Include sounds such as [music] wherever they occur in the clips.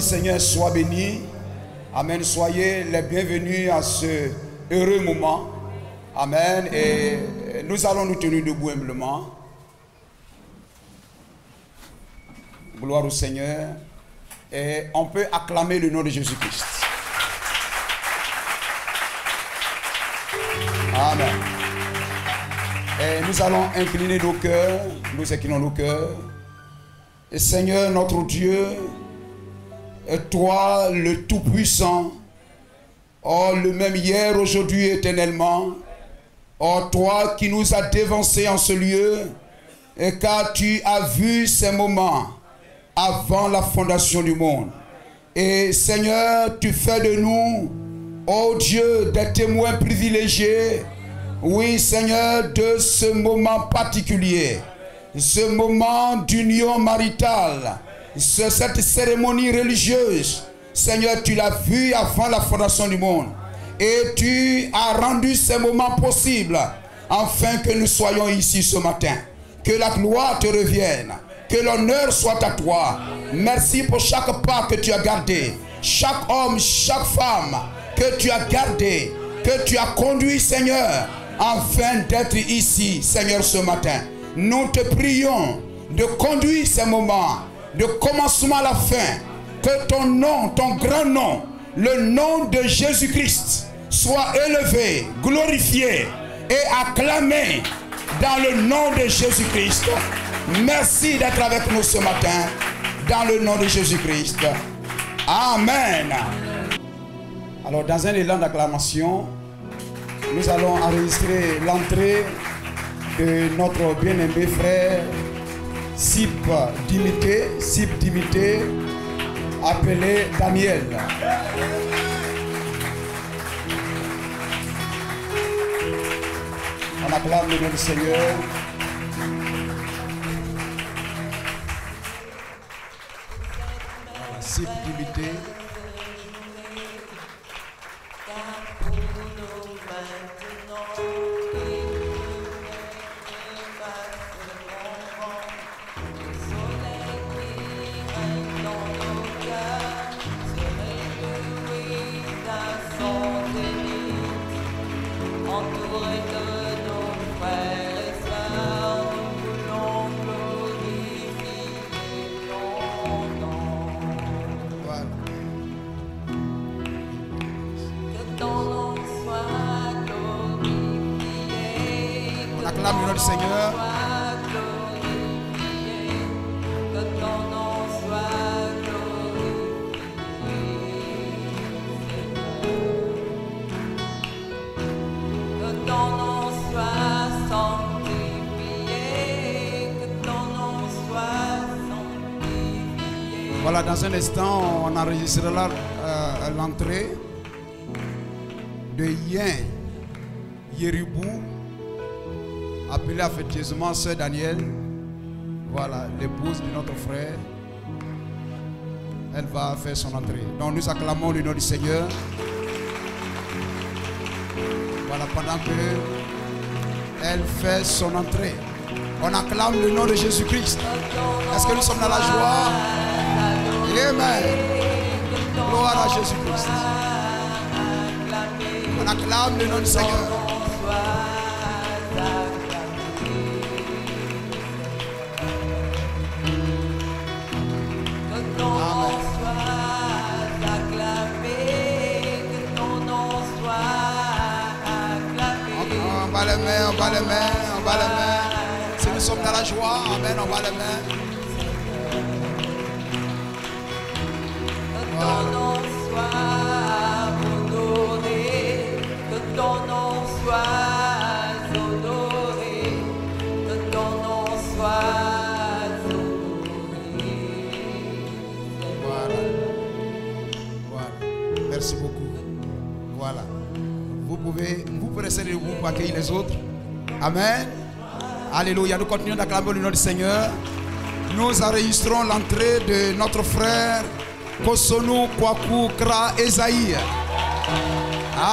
Seigneur soit béni. Amen. Soyez les bienvenus à ce heureux moment. Amen. Et nous allons nous tenir debout humblement. Gloire au Seigneur. Et on peut acclamer le nom de Jésus-Christ. Amen. Et nous allons incliner nos cœurs. Nous inclinons nos cœurs. Et Seigneur notre Dieu, et toi le Tout-Puissant, oh le même hier, aujourd'hui, éternellement, oh toi qui nous as dévancés en ce lieu, et car tu as vu ces moments avant la fondation du monde. Et Seigneur, tu fais de nous, oh Dieu, des témoins privilégiés, oui Seigneur, de ce moment particulier ce moment d'union maritale, cette cérémonie religieuse, Seigneur, tu l'as vu avant la fondation du monde. Et tu as rendu ces moments possibles afin que nous soyons ici ce matin. Que la gloire te revienne. Que l'honneur soit à toi. Merci pour chaque pas que tu as gardé. Chaque homme, chaque femme que tu as gardé, que tu as conduit, Seigneur, afin d'être ici, Seigneur, ce matin. Nous te prions de conduire ces moments, de commencement à la fin. Que ton nom, ton grand nom, le nom de Jésus-Christ, soit élevé, glorifié et acclamé dans le nom de Jésus-Christ. Merci d'être avec nous ce matin, dans le nom de Jésus-Christ. Amen. Alors, dans un élan d'acclamation, nous allons enregistrer l'entrée de notre bien-aimé frère Sip Dimité, Sip Dimité, appelé Daniel. On acclame le nom du Seigneur. Sip Dimité. Voilà, dans un instant, on enregistrera euh, l'entrée de Yen Yeribou, appelée affectueusement Sœur Daniel. Voilà, l'épouse de notre frère. Elle va faire son entrée. Donc nous acclamons le nom du Seigneur. Voilà, pendant que elle fait son entrée, on acclame le nom de Jésus-Christ. Est-ce que nous sommes dans la joie? Amen. Gloire à Jésus-Christ. On acclame le nom du Seigneur. Acclamé. On va les mains, on va les mains, on va les mains. Si nous sommes dans la joie, Amen, on va les mains. Autres. Amen. Alléluia. Nous continuons d'acclamer le nom du Seigneur. Nous enregistrons l'entrée de notre frère Kosonou Kwaku Kra Esaïe.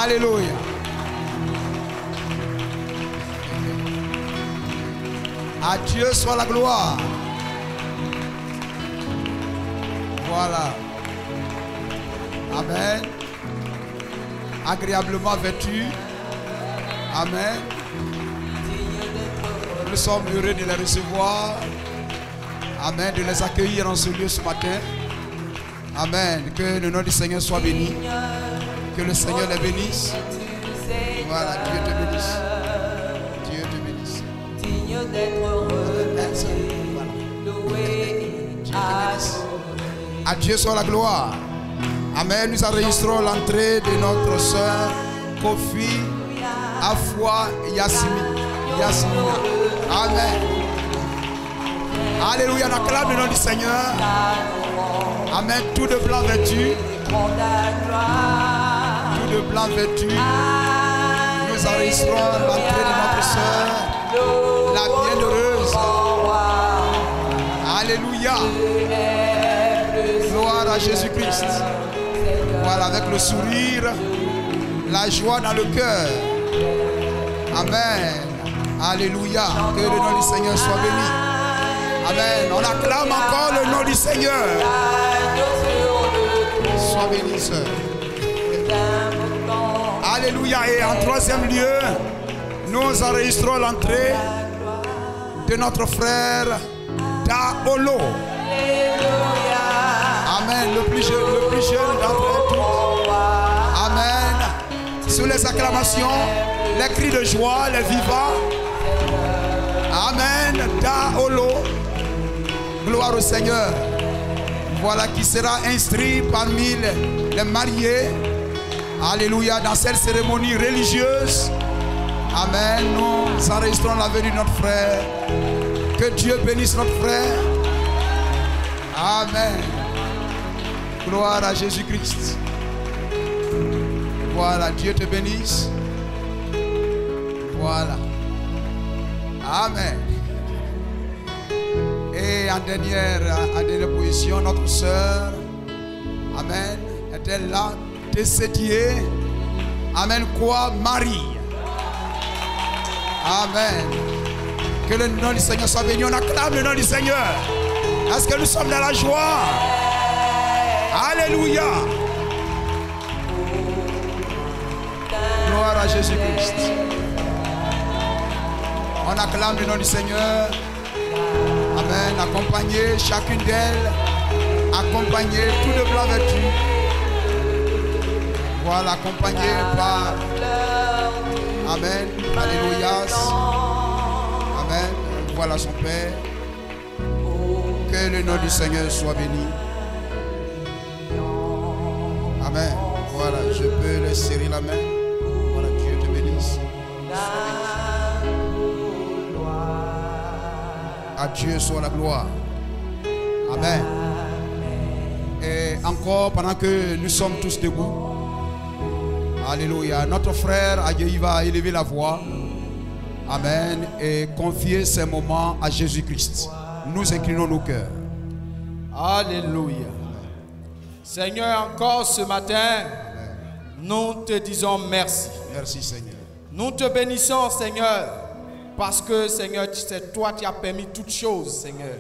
Alléluia. À Dieu soit la gloire. Voilà. Amen. Agréablement vêtu. Amen. Nous sommes heureux de les recevoir. Amen. De les accueillir en ce lieu ce matin. Amen. Que le nom du Seigneur soit béni. Que le Seigneur les bénisse. Voilà. Dieu te bénisse. Dieu te bénisse. Digne d'être loué. À Dieu soit la gloire. Amen. Nous enregistrons l'entrée de notre soeur Kofi Afwa. Yasmina. Amen. Alléluia. On acclame le nom du Seigneur? Amen. Tout de blanc vêtu. Tout de blanc vêtu. Nous enregistrons l'entrée de notre soeur. La bienheureuse. Alléluia. Gloire à Jésus-Christ. Voilà, avec le sourire, la joie dans le cœur. Amen. Alléluia. Que le nom du Seigneur soit béni. Amen. On acclame encore le nom du Seigneur. Sois béni, sœur. Alléluia. Et en troisième lieu, nous enregistrons l'entrée de notre frère Daolo. Amen. Le plus jeune, le plus jeune d'entre tous. Sous les acclamations, les cris de joie, les vivants. Amen. Daolo. Gloire au Seigneur. Voilà qui sera instruit parmi les, les mariés. Alléluia. Dans cette cérémonie religieuse. Amen. Nous enregistrons la venue de notre frère. Que Dieu bénisse notre frère. Amen. Gloire à Jésus-Christ. Voilà, Dieu te bénisse. Voilà. Amen. Et en dernière, en dernière position, notre sœur, Amen, est-elle là, décédée. Amen, quoi, Marie. Amen. Que le nom du Seigneur soit béni. On acclame le nom du Seigneur. Est-ce que nous sommes dans la joie? Alléluia. À Jésus-Christ. On acclame le nom du Seigneur. Amen. Accompagné chacune d'elles. Accompagné tout de blanc vêtu. Voilà, accompagné par. Amen. Alléluia. Amen. Voilà son Père. Que le nom du Seigneur soit béni. Amen. Voilà, je peux le serrer la main. À Dieu soit la gloire. Amen. Et encore, pendant que nous sommes tous debout, Alléluia, notre frère Adjei va élever la voix. Amen. Et confier ces moments à Jésus-Christ. Nous inclinons nos cœurs. Alléluia. Seigneur, encore ce matin, nous te disons merci. Merci Seigneur. Nous te bénissons, Seigneur, parce que, Seigneur, c'est toi qui as permis toutes choses, Seigneur.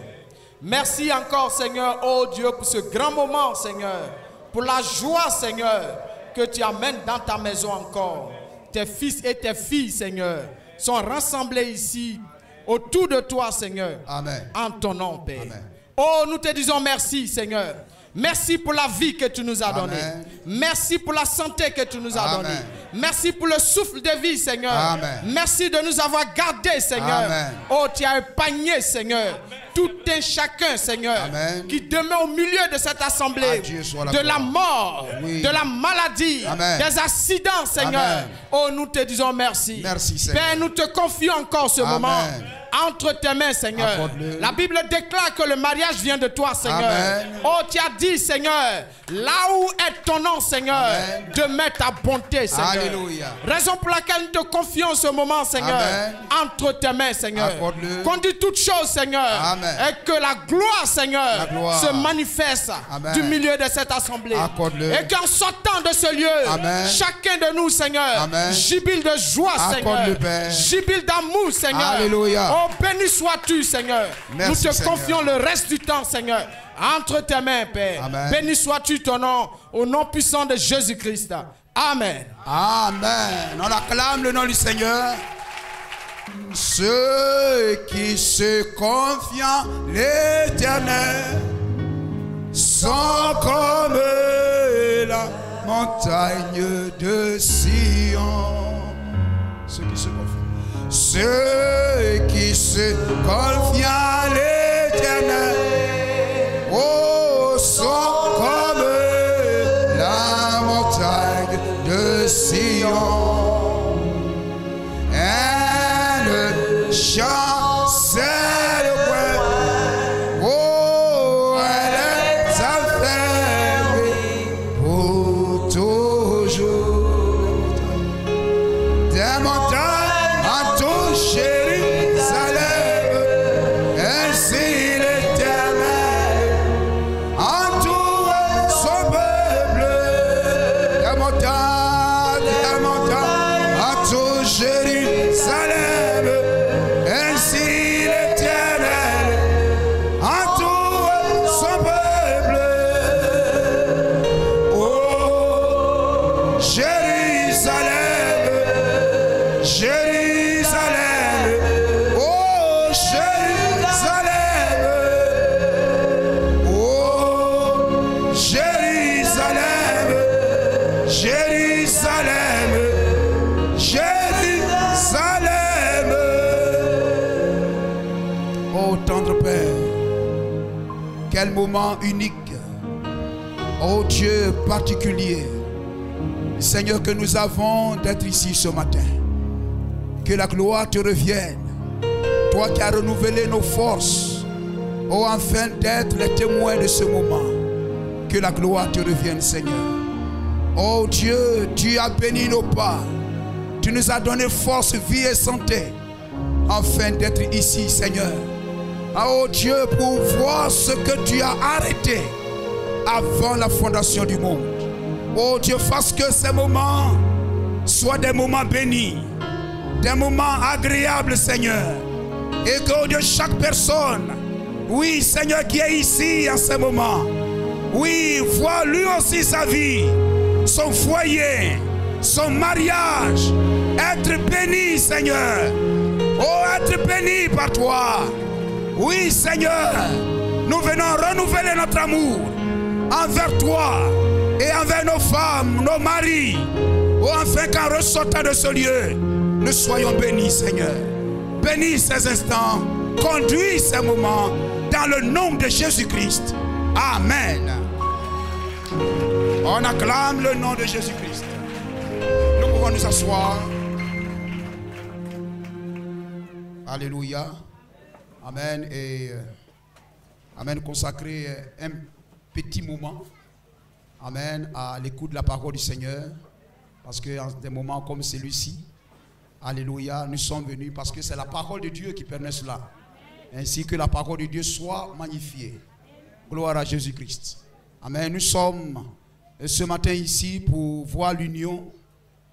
Merci encore, Seigneur, oh Dieu, pour ce grand moment, Seigneur, pour la joie, Seigneur, que tu amènes dans ta maison encore. Tes fils et tes filles, Seigneur, sont rassemblés ici autour de toi, Seigneur. Amen. En ton nom, Père. Amen. Oh, nous te disons merci, Seigneur. Merci pour la vie que tu nous as donnée. Merci pour la santé que tu nous as Amen. donnée. Merci pour le souffle de vie, Seigneur. Amen. Merci de nous avoir gardés, Seigneur. Amen. Oh, tu as épargné, Seigneur. Tout un chacun, Seigneur, Amen. qui demeure au milieu de cette assemblée, la de la mort, Oui. de la maladie, des accidents, Seigneur. Oh, nous te disons merci. Merci, Seigneur. Père, nous te confions encore ce moment entre tes mains, Seigneur. La Bible déclare que le mariage vient de toi, Seigneur. Amen. Oh, tu as dit, Seigneur, là où est ton nom, Seigneur, Amen. demeure ta bonté, Seigneur. Alléluia. Raison pour laquelle nous te confions ce moment, Seigneur, Amen. entre tes mains, Seigneur. Conduis toutes choses, Seigneur. Et que la gloire, Seigneur, La gloire. se manifeste du milieu de cette assemblée. Et qu'en sortant de ce lieu, chacun de nous, Seigneur, jubile de joie, Seigneur. Jubile d'amour, Seigneur. Alléluia. Oh, béni sois-tu, Seigneur. Merci, nous te Seigneur. confions le reste du temps, Seigneur. Entre tes mains, Père. Amen. Béni sois-tu ton nom, au nom puissant de Jésus-Christ. Amen. Amen. On acclame le nom du Seigneur. Ceux qui se confient en l'éternel sont comme la montagne de Sion. Ceux qui se confient. Ceux qui se confient en l'éternel oh, sont comme la montagne de Sion. Unique. Oh Dieu particulier. Seigneur, que nous avons d'être ici ce matin. Que la gloire te revienne. Toi qui as renouvelé nos forces. Oh, afin d'être les témoins de ce moment. Que la gloire te revienne, Seigneur. Oh Dieu, tu as béni nos pas. Tu nous as donné force, vie et santé. Afin d'être ici, Seigneur. Oh Dieu, pour voir ce que tu as arrêté avant la fondation du monde. Oh Dieu, fasse que ces moments soient des moments bénis, des moments agréables, Seigneur. Et que, oh chaque personne, oui, Seigneur, qui est ici en ce moment, oui, voit lui aussi sa vie, son foyer, son mariage, être béni, Seigneur. Oh, être béni par toi. Oui, Seigneur, nous venons renouveler notre amour envers toi et envers nos femmes, nos maris. Oh, afin qu'en ressortant de ce lieu, nous soyons bénis, Seigneur. Bénis ces instants, conduis ces moments dans le nom de Jésus-Christ. Amen. On acclame le nom de Jésus-Christ. Nous pouvons nous asseoir. Alléluia. Amen. Et euh, Amen. Consacrer euh, un petit moment. Amen. À l'écoute de la parole du Seigneur. Parce que en des moments comme celui-ci, Alléluia, nous sommes venus parce que c'est la parole de Dieu qui permet cela. Ainsi que la parole de Dieu soit magnifiée. Gloire à Jésus-Christ. Amen. Nous sommes euh, ce matin ici pour voir l'union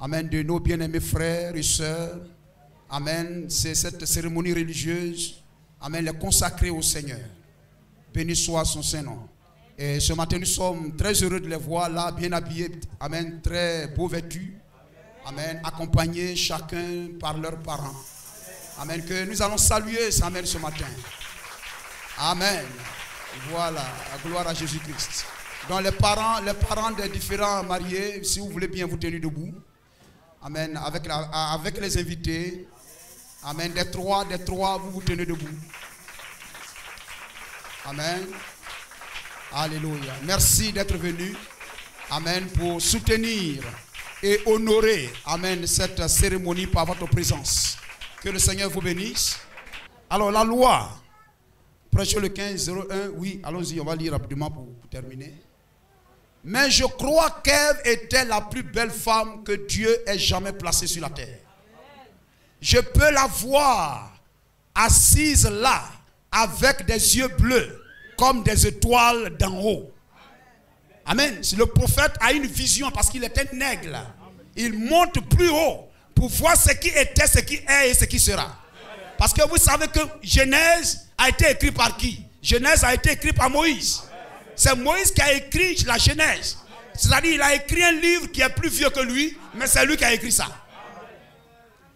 Amen, de nos bien-aimés frères et sœurs. Amen, c'est cette cérémonie religieuse. Amen, les consacrer au Seigneur. Béni soit son Saint-Nom. Et ce matin, nous sommes très heureux de les voir là, bien habillés. Amen, très beaux vêtus. Amen, accompagnés chacun par leurs parents. Amen, que nous allons saluer, Amen, ce matin. Amen. Voilà, gloire à Jésus-Christ. Donc les parents, les parents des différents mariés, si vous voulez bien vous tenir debout. Amen. Avec les invités. Amen. Des trois, des trois, vous vous tenez debout. Amen. Alléluia. Merci d'être venu. Amen. Pour soutenir et honorer, Amen, cette cérémonie par votre présence. Que le Seigneur vous bénisse. Alors, la loi, prêchez le 15, 01, oui, allons-y, on va lire rapidement pour terminer. Mais je crois qu'Ève était la plus belle femme que Dieu ait jamais placée sur la terre. Je peux la voir assise là, avec des yeux bleus, comme des étoiles d'en haut. Amen. Si le prophète a une vision parce qu'il est un aigle, il monte plus haut pour voir ce qui était, ce qui est et ce qui sera. Parce que vous savez que Genèse a été écrit par qui? Genèse a été écrit par Moïse. C'est Moïse qui a écrit la Genèse. C'est-à-dire il a écrit un livre qui est plus vieux que lui, mais c'est lui qui a écrit ça.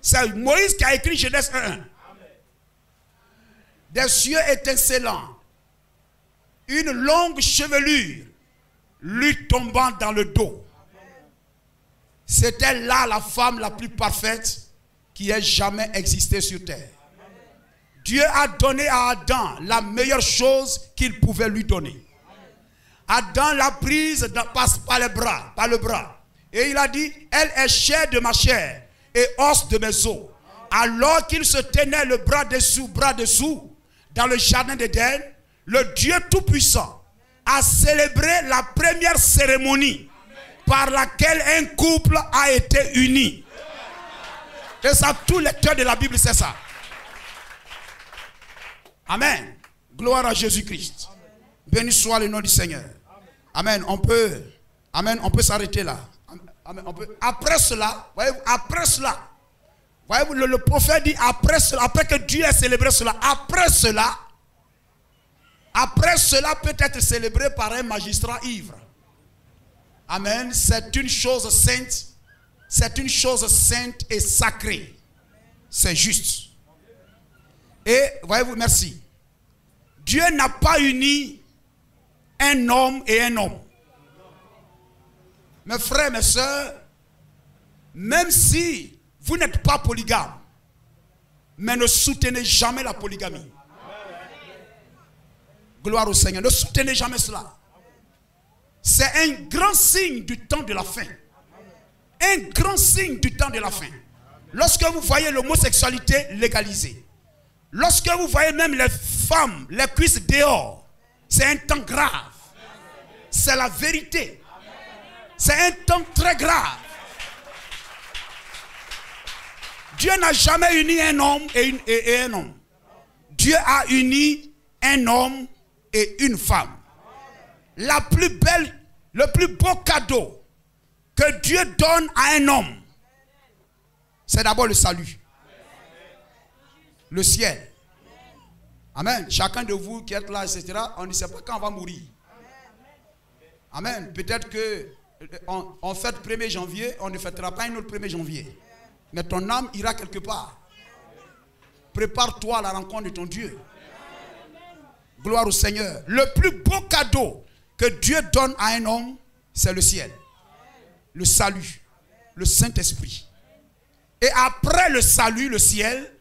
C'est Moïse qui a écrit Genèse 1. Des cieux étincelants, une longue chevelure lui tombant dans le dos. C'était là la femme la plus parfaite qui ait jamais existé sur terre. Dieu a donné à Adam la meilleure chose qu'il pouvait lui donner. Adam l'a prise par, par bras, par le bras. Et il a dit, elle est chair de ma chair et os de mes os. Alors qu'il se tenait le bras dessous, bras dessous, dans le jardin d'Éden, le Dieu Tout-Puissant a célébré la première cérémonie par laquelle un couple a été uni. Et ça, tout lecteur de la Bible, c'est ça. Amen. Gloire à Jésus-Christ. Béni soit le nom du Seigneur. Amen. On peut, Amen. On peut s'arrêter là. Peut- après cela, voyez-vous, après cela, voyez-vous, le, le prophète dit après cela, après que Dieu ait célébré cela, après cela, après cela peut être célébré par un magistrat ivre. Amen. C'est une chose sainte. C'est une chose sainte et sacrée. C'est juste. Et voyez-vous, merci. Dieu n'a pas uni un homme et un homme. Mes frères, mes soeurs, même si vous n'êtes pas polygame, mais ne soutenez jamais la polygamie. Gloire au Seigneur. Ne soutenez jamais cela. C'est un grand signe du temps de la fin. Un grand signe du temps de la fin. Lorsque vous voyez l'homosexualité légalisée, lorsque vous voyez même les femmes, les cuisses dehors, c'est un temps grave. C'est la vérité. C'est un temps très grave. Dieu n'a jamais uni un homme et, un homme. Dieu a uni un homme et une femme. La plus belle, le plus beau cadeau que Dieu donne à un homme, c'est d'abord le salut. Le ciel. Amen. Chacun de vous qui êtes là, etc., on ne sait pas quand on va mourir. Amen. Peut-être que on, fête 1er janvier, on ne fêtera pas un autre 1er janvier. Mais ton âme ira quelque part. Prépare-toi à la rencontre de ton Dieu. Gloire au Seigneur. Le plus beau cadeau que Dieu donne à un homme, c'est le ciel. Le salut. Le Saint-Esprit. Et après le salut, le ciel,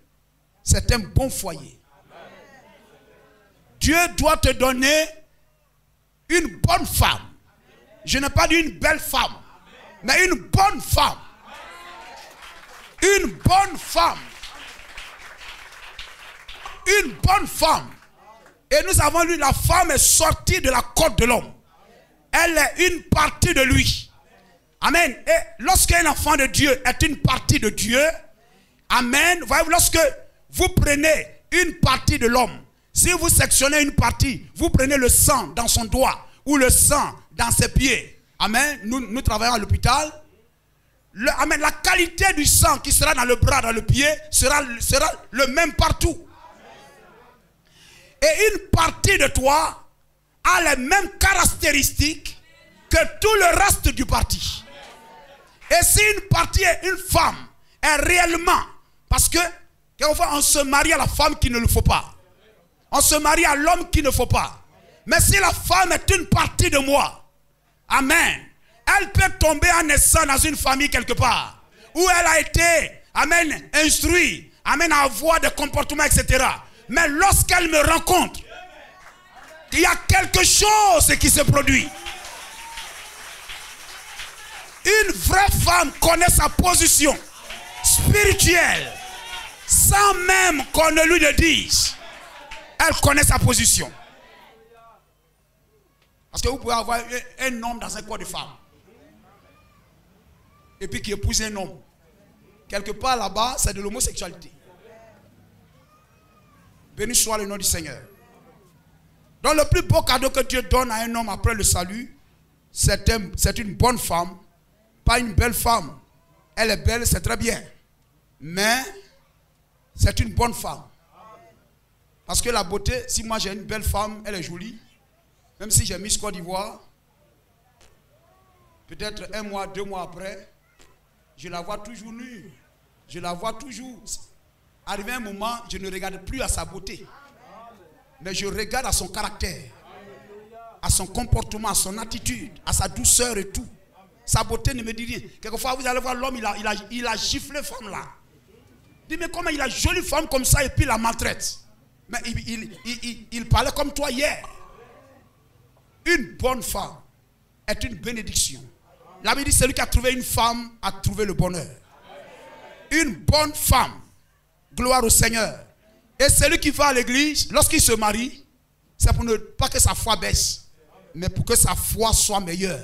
c'est un bon foyer. Dieu doit te donner une bonne femme. Je n'ai pas dit une belle femme, mais une bonne femme. Une bonne femme. Une bonne femme. Et nous avons lu la femme est sortie de la côte de l'homme. Elle est une partie de lui. Amen. Et lorsqu'un enfant de Dieu est une partie de Dieu, Amen. Lorsque vous prenez une partie de l'homme, si vous sectionnez une partie, vous prenez le sang dans son doigt ou le sang dans ses pieds. Amen. Nous, travaillons à l'hôpital. amen, la qualité du sang qui sera dans le bras, dans le pied, sera, sera le même partout. Et une partie de toi a les mêmes caractéristiques que tout le reste du parti. Et si une partie est une femme, est réellement, parce que quelquefois on se marie à la femme qui ne le faut pas. On se marie à l'homme qui ne faut pas. Mais si la femme est une partie de moi, Amen, elle peut tomber en naissant dans une famille quelque part, où elle a été, Amen, instruite, Amen, à avoir des comportements, etc. Mais lorsqu'elle me rencontre, il y a quelque chose qui se produit. Une vraie femme connaît sa position spirituelle sans même qu'on ne lui le dise. Elle connaît sa position. Parce que vous pouvez avoir un, homme dans un corps de femme. Et puis qui épouse un homme. Quelque part là-bas, c'est de l'homosexualité. Béni soit le nom du Seigneur. Donc le plus beau cadeau que Dieu donne à un homme après le salut, c'est une bonne femme, pas une belle femme. Elle est belle, c'est très bien. Mais c'est une bonne femme. Parce que la beauté, si moi j'ai une belle femme, elle est jolie. Même si j'ai Miss Côte d'Ivoire, peut-être un mois, deux mois après, je la vois toujours nue. Je la vois toujours. Arrivé un moment, je ne regarde plus à sa beauté. Mais je regarde à son caractère, à son comportement, à son attitude, à sa douceur et tout. Sa beauté ne me dit rien. Quelquefois, vous allez voir l'homme, il a, il, a, il a giflé femme là. Dis, mais comment il a jolie femme comme ça et puis la maltraite Mais il, il- il- il- il parlait comme toi hier. Une bonne femme est une bénédiction. La Bible dit celui qui a trouvé une femme a trouvé le bonheur. Une bonne femme, gloire au Seigneur. Et celui qui va à l'église, lorsqu'il se marie, c'est pour ne pas que sa foi baisse, mais pour que sa foi soit meilleure.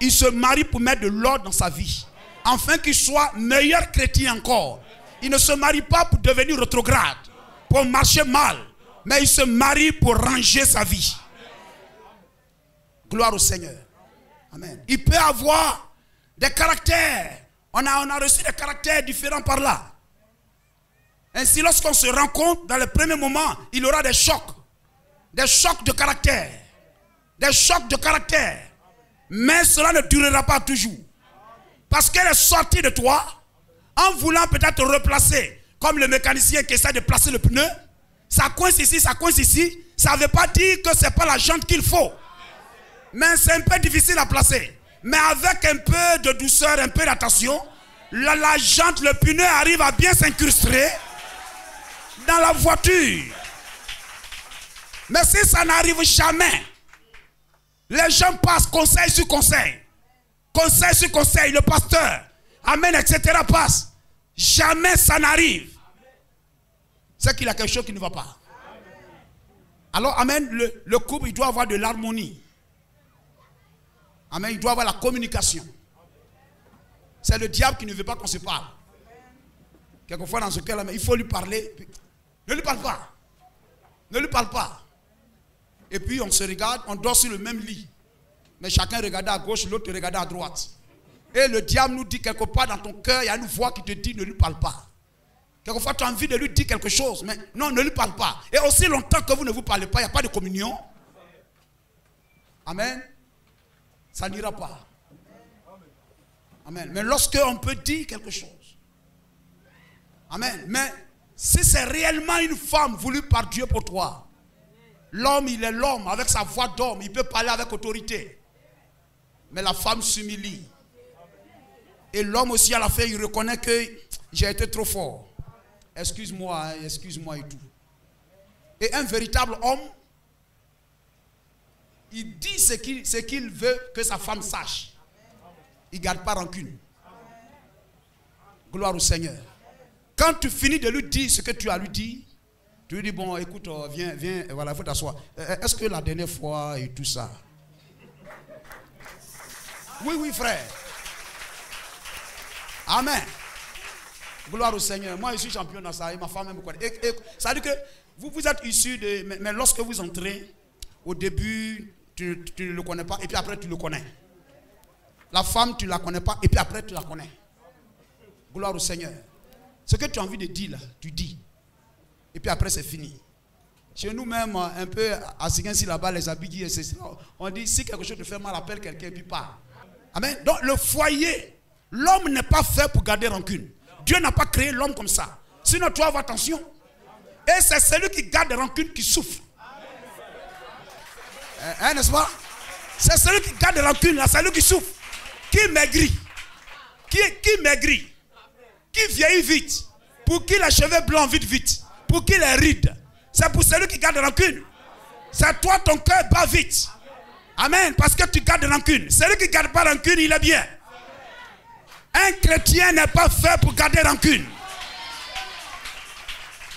Il se marie pour mettre de l'ordre dans sa vie, afin qu'il soit meilleur chrétien encore. Il ne se marie pas pour devenir rétrograde, pour marcher mal, mais il se marie pour ranger sa vie. Gloire au Seigneur. Amen. Il peut avoir des caractères. On a, on a reçu des caractères différents par là. Ainsi, lorsqu'on se rencontre, dans le premier moment, il y aura des chocs. Des chocs de caractère. Des chocs de caractère. Mais cela ne durera pas toujours. Parce qu'elle est sortie de toi en voulant peut-être replacer, comme le mécanicien qui essaie de placer le pneu. Ça coince ici, ça coince ici. Ça ne veut pas dire que ce n'est pas la jante qu'il faut. Mais c'est un peu difficile à placer. Mais avec un peu de douceur, un peu d'attention, la, jante, le pneu arrive à bien s'incruster dans la voiture. Mais si ça n'arrive jamais, les gens passent conseil sur conseil. Conseil sur conseil, le pasteur, Amen, etc. passe. Jamais ça n'arrive. C'est qu'il y a quelque chose qui ne va pas. Alors, Amen, le, le couple, il doit avoir de l'harmonie. Amen, il doit avoir la communication. C'est le diable qui ne veut pas qu'on se parle. Quelquefois, dans ce cas-là, il faut lui parler. Ne lui parle pas. Ne lui parle pas. Et puis, on se regarde, on dort sur le même lit. Mais chacun regarde à gauche, l'autre regarde à droite. Et le diable nous dit quelque part dans ton cœur, il y a une voix qui te dit ne lui parle pas. Quelquefois, tu as envie de lui dire quelque chose, mais non, ne lui parle pas. Et aussi longtemps que vous ne vous parlez pas, il n'y a pas de communion. Amen. Ça n'ira pas. Amen. Mais lorsque on peut dire quelque chose. Amen. Mais si c'est réellement une femme voulue par Dieu pour toi, l'homme, il est l'homme avec sa voix d'homme, il peut parler avec autorité. Mais la femme s'humilie. Et l'homme aussi, à la fin, il reconnaît que j'ai été trop fort. Excuse-moi, hein, excuse-moi et tout. Et un véritable homme, il dit ce qu'il veut que sa femme sache. Il ne garde pas rancune. Gloire au Seigneur. Quand tu finis de lui dire ce que tu as lui dit, tu lui dis, bon, écoute, euh, viens, viens, euh, voilà, il faut t'asseoir. Euh, Est-ce que la dernière fois et tout ça? Oui, oui, frère. Amen. Gloire au Seigneur. Moi, je suis champion dans ça et ma femme me connaît. Ça veut dire que vous, vous êtes issus de. Mais lorsque vous entrez, au début, tu, ne le connais pas et puis après, tu le connais. La femme, tu ne la connais pas, et puis après, tu la connais. Gloire au Seigneur. Ce que tu as envie de dire là, tu dis. Et puis après, c'est fini. Chez nous-mêmes, un peu à Siguincy là-bas, les habits. On dit si quelque chose te fait mal, appelle quelqu'un et puis part. Amen. Donc le foyer, l'homme n'est pas fait pour garder rancune. Dieu n'a pas créé l'homme comme ça. Sinon, tu vas avoir attention. Et c'est celui qui garde rancune qui souffre. Hein, hein, C'est celui qui garde rancune, là, c'est celui qui souffre. Qui maigrit? Qui, qui maigrit? Qui vieillit vite? Pour qui les cheveux blancs vite vite? Pour qui les rides? C'est pour celui qui garde rancune. C'est toi, ton cœur bat vite. Amen. Parce que tu gardes rancune. Celui qui ne garde pas rancune, il est bien. Un chrétien n'est pas fait pour garder rancune.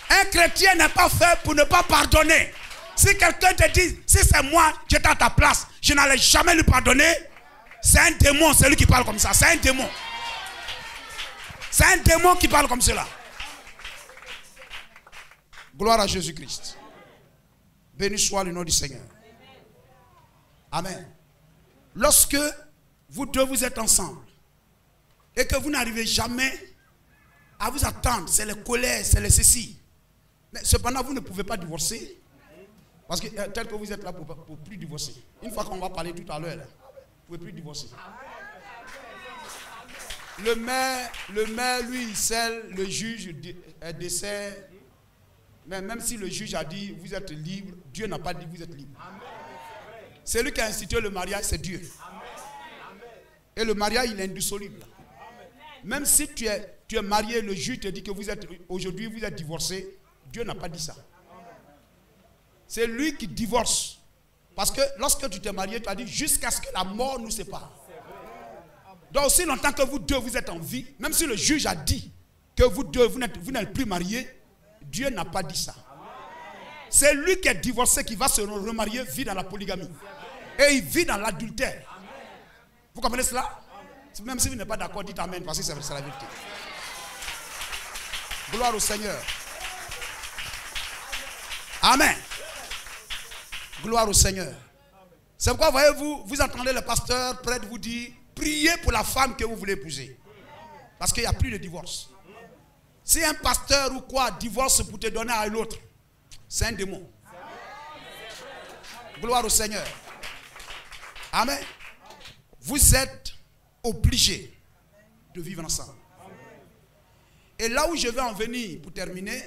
Un chrétien n'est pas fait pour ne pas pardonner. Si quelqu'un te dit, si c'est moi, j'étais à ta place, je n'allais jamais lui pardonner, c'est un démon, c'est lui qui parle comme ça. C'est un démon. C'est un démon qui parle comme cela. Gloire à Jésus-Christ. Béni soit le nom du Seigneur. Amen. Lorsque vous deux vous êtes ensemble et que vous n'arrivez jamais à vous attendre, c'est les colères, c'est les ceci. Mais cependant, vous ne pouvez pas divorcer. Parce que euh, tel que vous êtes là pour, pour plus divorcer. Une fois qu'on va parler tout à l'heure, vous ne pouvez plus divorcer. Le maire, le maire, lui, il scelle, le juge décès. Mais même si le juge a dit vous êtes libre, Dieu n'a pas dit vous êtes libre. C'est lui qui a institué le mariage, c'est Dieu. Et le mariage, il est indissoluble. Même si tu es, tu es marié, le juge te dit que vous êtes aujourd'hui vous êtes divorcé, Dieu n'a pas dit ça. C'est lui qui divorce. Parce que lorsque tu t'es marié, tu as dit jusqu'à ce que la mort nous sépare. Donc aussi longtemps que vous deux vous êtes en vie, même si le juge a dit que vous deux vous n'êtes plus mariés, Dieu n'a pas dit ça. C'est lui qui est divorcé qui va se remarier, vit dans la polygamie. Et il vit dans l'adultère. Vous comprenez cela? Même si vous n'êtes pas d'accord, dites Amen, parce que c'est la vérité. Gloire au Seigneur. Amen. Gloire au Seigneur. C'est pourquoi, voyez-vous, vous entendez le pasteur près de vous dire, priez pour la femme que vous voulez épouser. Parce qu'il n'y a plus de divorce. Si un pasteur ou quoi divorce pour te donner à l'autre, c'est un démon. Gloire au Seigneur. Amen. Vous êtes obligés de vivre ensemble. Et là où je vais en venir pour terminer,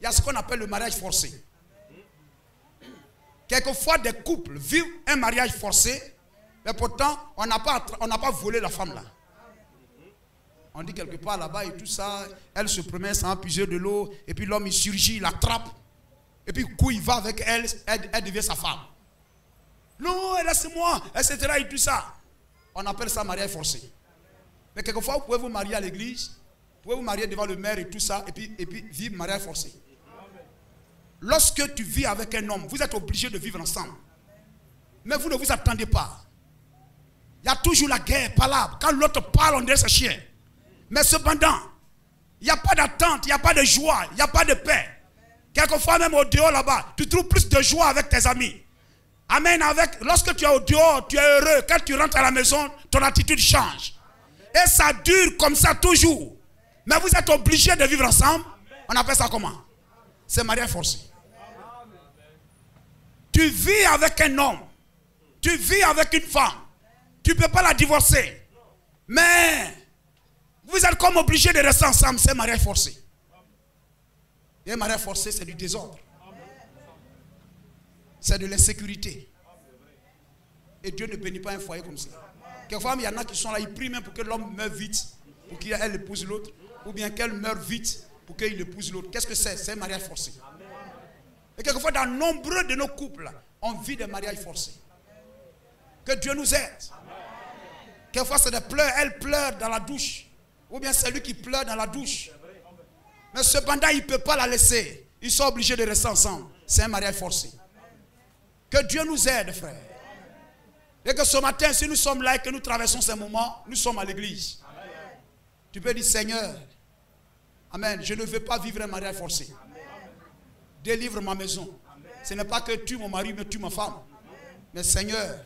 il y a ce qu'on appelle le mariage forcé. Quelquefois, des couples vivent un mariage forcé, mais pourtant, on n'a pas, pas volé la femme là. On dit quelque part là-bas et tout ça, elle se promet sans puiser de l'eau, et puis l'homme il surgit, il l'attrape, et puis coup il va avec elle, elle, devient sa femme. Non, laisse-moi, etc. et tout ça. On appelle ça mariage forcé. Mais quelquefois, vous pouvez vous marier à l'église, vous pouvez vous marier devant le maire et tout ça, et puis, et puis vivre mariage forcé. Lorsque tu vis avec un homme, vous êtes obligé de vivre ensemble. Mais vous ne vous attendez pas. Il y a toujours la guerre, palabre. Quand l'autre parle, on dirait ce chien. Mais cependant, il n'y a pas d'attente, il n'y a pas de joie, il n'y a pas de paix. Quelquefois, même au dehors là-bas, tu trouves plus de joie avec tes amis. Amen. Lorsque tu es au dehors, tu es heureux. Quand tu rentres à la maison, ton attitude change. Et ça dure comme ça toujours. Mais vous êtes obligés de vivre ensemble. On appelle ça comment? C'est mariage forcé. Tu vis avec un homme. Tu vis avec une femme. Tu ne peux pas la divorcer. Mais vous êtes comme obligés de rester ensemble. C'est mariage forcé. Et un mariage forcé, c'est du désordre. C'est de l'insécurité. Et Dieu ne bénit pas un foyer comme ça. Quelquefois, il y en a qui sont là, ils prient même pour que l'homme meure vite, pour qu'elle épouse l'autre, ou bien qu'elle meure vite pour qu'il épouse l'autre. Qu'est-ce que c'est? C'est un mariage forcé. Quelquefois, dans nombreux de nos couples, on vit des mariages forcés. Que Dieu nous aide. Quelquefois, c'est des pleurs. Elle pleure dans la douche. Ou bien c'est lui qui pleure dans la douche. Mais cependant, il ne peut pas la laisser. Ils sont obligés de rester ensemble. C'est un mariage forcé. Que Dieu nous aide, frère. Et que ce matin, si nous sommes là et que nous traversons ces moments, nous sommes à l'église. Tu peux dire, Seigneur, Amen, je ne veux pas vivre un mariage forcé. Délivre ma maison. Ce n'est pas que tu mon mari, mais tu ma femme. Mais Seigneur,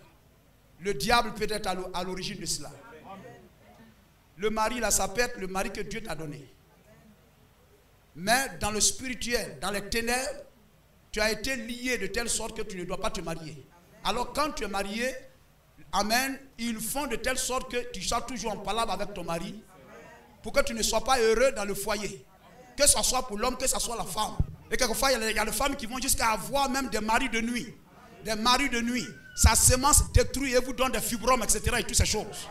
le diable peut être à l'origine de cela. le mari là, ça peut être le mari que Dieu t'a donné. Mais dans le spirituel, dans les ténèbres, tu as été lié de telle sorte que tu ne dois pas te marier. Alors quand tu es marié, Amen, ils font de telle sorte que tu sois toujours en palabre avec ton mari pour que tu ne sois pas heureux dans le foyer. Que ce soit pour l'homme, que ce soit la femme. Et quelquefois, il y a- des femmes qui vont jusqu'à avoir même des maris de nuit. Des maris de nuit. Sa sémence détruit et vous donne des fibromes, etc. et toutes ces choses.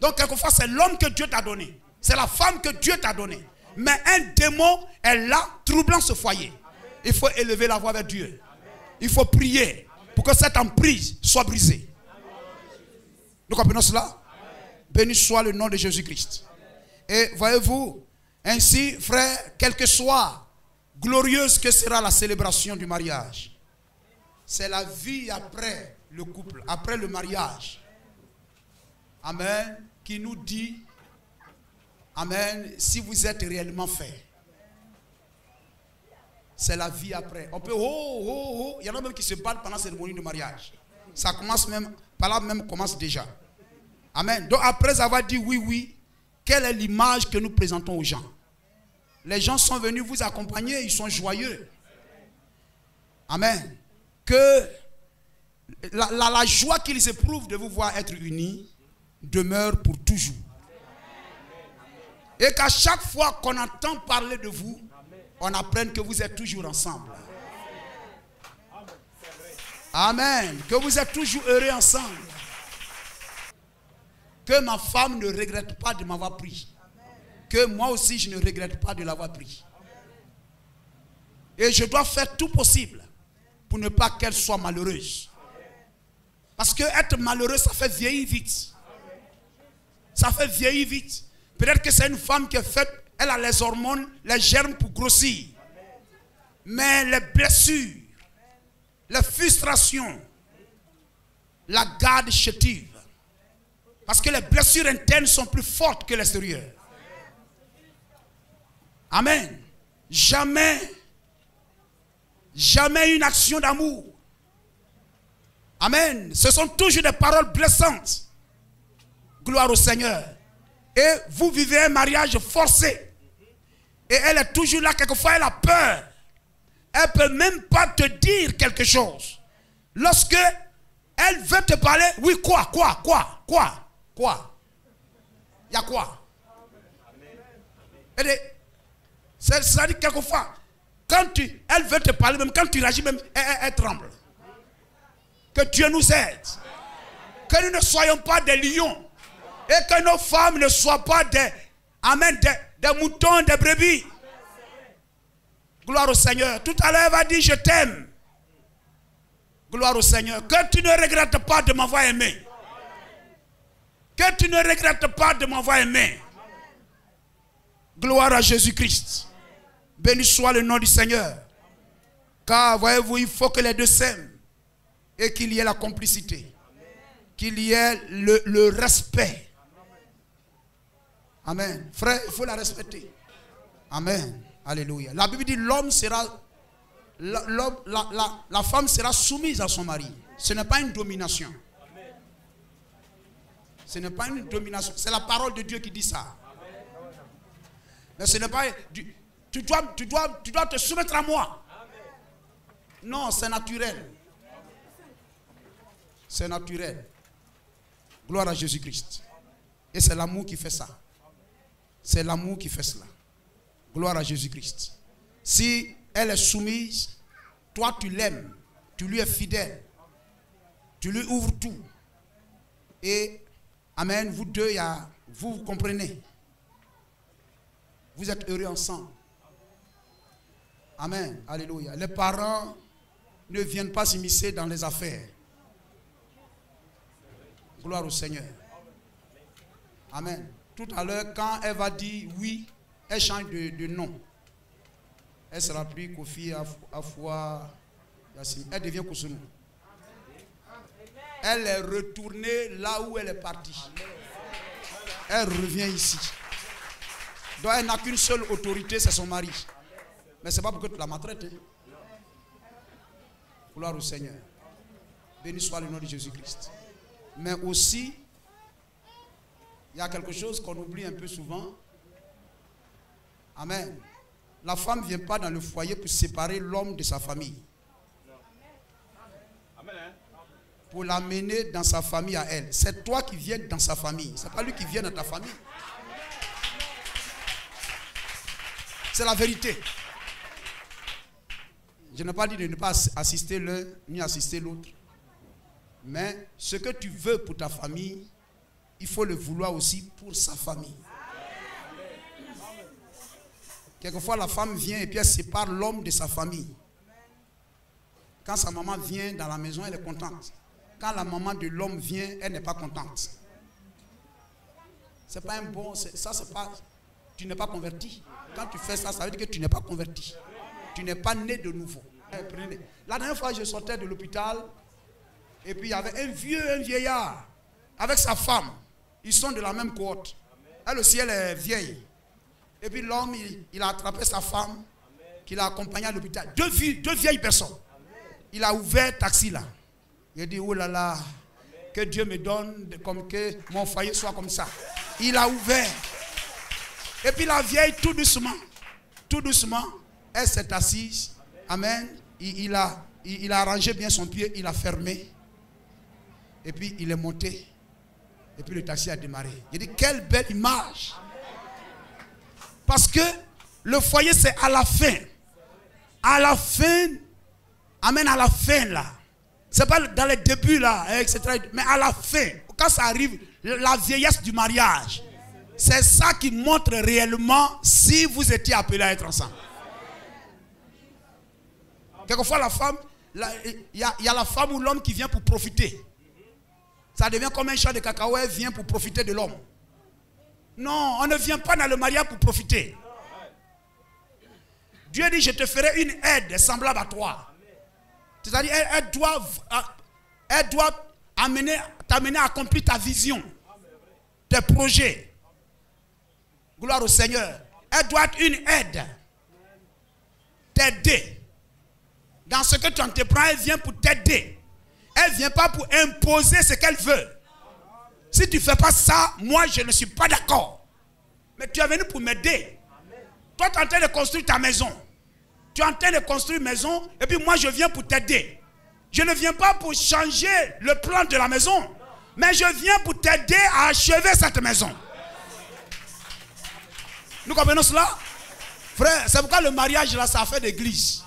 Donc, quelquefois, c'est l'homme que Dieu t'a donné. C'est la femme que Dieu t'a donné. Mais un démon est là, troublant ce foyer. Il faut élever la voix vers Dieu. Il faut prier pour que cette emprise soit brisée. Nous comprenons cela? Béni soit le nom de Jésus-Christ. Et voyez-vous, ainsi, frère, quelle que soit glorieuse que sera la célébration du mariage, c'est la vie après le couple, après le mariage. Amen. Qui nous dit, Amen, si vous êtes réellement fait. C'est la vie après. On peut, oh, oh, oh. Il y en a même qui se battent pendant la cérémonie de mariage. Ça commence même, par là même commence déjà. Amen. Donc après avoir dit oui, oui, quelle est l'image que nous présentons aux gens? Les gens sont venus vous accompagner, ils sont joyeux. Amen. Que la, joie qu'ils éprouvent de vous voir être unis demeure pour toujours. Et qu'à chaque fois qu'on entend parler de vous, on apprenne que vous êtes toujours ensemble. Amen. Que vous êtes toujours heureux ensemble. Que ma femme ne regrette pas de m'avoir pris. Que moi aussi je ne regrette pas de l'avoir pris. Et je dois faire tout possible pour ne pas qu'elle soit malheureuse. Parce que être malheureux, ça fait vieillir vite. Ça fait vieillir vite. Peut-être que c'est une femme qui est faite, elle a les hormones, les germes pour grossir. Mais les blessures, les frustrations, la garde chétive. Parce que les blessures internes sont plus fortes que l'extérieur. Amen. Jamais, jamais une action d'amour. Amen. Ce sont toujours des paroles blessantes. Gloire au Seigneur. Et vous vivez un mariage forcé. Et elle est toujours là. Quelquefois, elle a peur. Elle peut même pas te dire quelque chose. Lorsque elle veut te parler, oui, quoi, quoi, quoi, quoi, quoi? Il y a quoi? C'est ça dit quelquefois, quand tu, elle veut te parler, même quand tu réagis, même, elle tremble. Que Dieu nous aide. Que nous ne soyons pas des lions. Et que nos femmes ne soient pas des, amen, des, des moutons, des brebis. Gloire au Seigneur. Tout à l'heure, elle va dire, je t'aime. Gloire au Seigneur. Que tu ne regrettes pas de m'avoir aimé. Que tu ne regrettes pas de m'avoir aimé. Gloire à Jésus-Christ. Béni soit le nom du Seigneur. Car, voyez-vous, il faut que les deux s'aiment. Et qu'il y ait la complicité. Qu'il y ait le, respect. Amen. Frère, il faut la respecter. Amen. Alléluia. La Bible dit l'homme sera. La, femme sera soumise à son mari. Ce n'est pas une domination. Ce n'est pas une domination. C'est la parole de Dieu qui dit ça. Mais ce n'est pas. Tu dois, tu, dois, tu dois te soumettre à moi. Non, c'est naturel. C'est naturel. Gloire à Jésus-Christ. Et c'est l'amour qui fait ça. C'est l'amour qui fait cela. Gloire à Jésus-Christ. Si elle est soumise, toi tu l'aimes, tu lui es fidèle, tu lui ouvres tout. Et, Amen, vous deux, vous comprenez. Vous êtes heureux ensemble. Amen, Alléluia. Les parents ne viennent pas s'immiscer dans les affaires. Gloire au Seigneur. Amen. Tout à l'heure, quand elle va dire oui, elle change de, nom. Elle sera plus Kofi Afua Yassine. Elle devient Koussounou. Elle est retournée là où elle est partie. Elle revient ici. Donc elle n'a qu'une seule autorité, c'est son mari. Mais ce n'est pas pour que tu la maltraites. hein. Gloire au Seigneur. Béni soit le nom de Jésus-Christ. Mais aussi, Il y a quelque chose qu'on oublie un peu souvent. Amen. La femme ne vient pas dans le foyer pour séparer l'homme de sa famille. Pour l'amener dans sa famille à elle. C'est toi qui viens dans sa famille. Ce n'est pas lui qui vient dans ta famille. C'est la vérité. Je n'ai pas dit de ne pas assister l'un ni assister l'autre. Mais ce que tu veux pour ta famille, il faut le vouloir aussi pour sa famille. Quelquefois, la femme vient et puis elle sépare l'homme de sa famille. Quand sa maman vient dans la maison, elle est contente. Quand la maman de l'homme vient, elle n'est pas contente. C'est pas un bon. Ça, c'est pas. Tu n'es pas converti. Quand tu fais ça, ça veut dire que tu n'es pas converti. Tu n'es pas né de nouveau. Eh, la dernière fois, je sortais de l'hôpital. Et puis, il y avait un vieux, un vieillard. Avec sa femme. Ils sont de la même cohorte. Elle aussi, elle est vieille. Et puis l'homme, il, a attrapé sa femme, qu'il a accompagnée à l'hôpital. Deux, deux vieilles personnes. Il a ouvert taxi là. Il a dit, oh là là, que Dieu me donne, comme que mon foyer soit comme ça. Il a ouvert. Et puis la vieille, tout doucement, tout doucement, elle s'est assise. Amen. Il, a, il, a arrangé bien son pied, il a fermé. Et puis il est monté. Et puis le taxi a démarré. Il dit, quelle belle image. Parce que le foyer, c'est à la fin. À la fin. Amen, à la fin là. C'est pas dans les débuts là, etc. Mais à la fin, quand ça arrive, la vieillesse du mariage. C'est ça qui montre réellement si vous étiez appelé à être ensemble. Quelquefois, la femme, il y, a la femme ou l'homme qui vient pour profiter. Ça devient comme un chat de cacahuètes vient pour profiter de l'homme. Non, on ne vient pas dans le mariage pour profiter. Dieu dit, je te ferai une aide semblable à toi. C'est-à-dire, elle, elle doit t'amener à accomplir ta vision, tes projets. Gloire au Seigneur. Elle doit être une aide. T'aider. Dans ce que tu entreprends, elle vient pour t'aider. Elle ne vient pas pour imposer ce qu'elle veut. Si tu ne fais pas ça, moi je ne suis pas d'accord. Mais tu es venu pour m'aider. Toi, tu es en train de construire ta maison. Tu es en train de construire une maison et puis moi je viens pour t'aider. Je ne viens pas pour changer le plan de la maison, mais je viens pour t'aider à achever cette maison. Nous comprenons cela? Frère, c'est pourquoi le mariage là, ça fait d'église.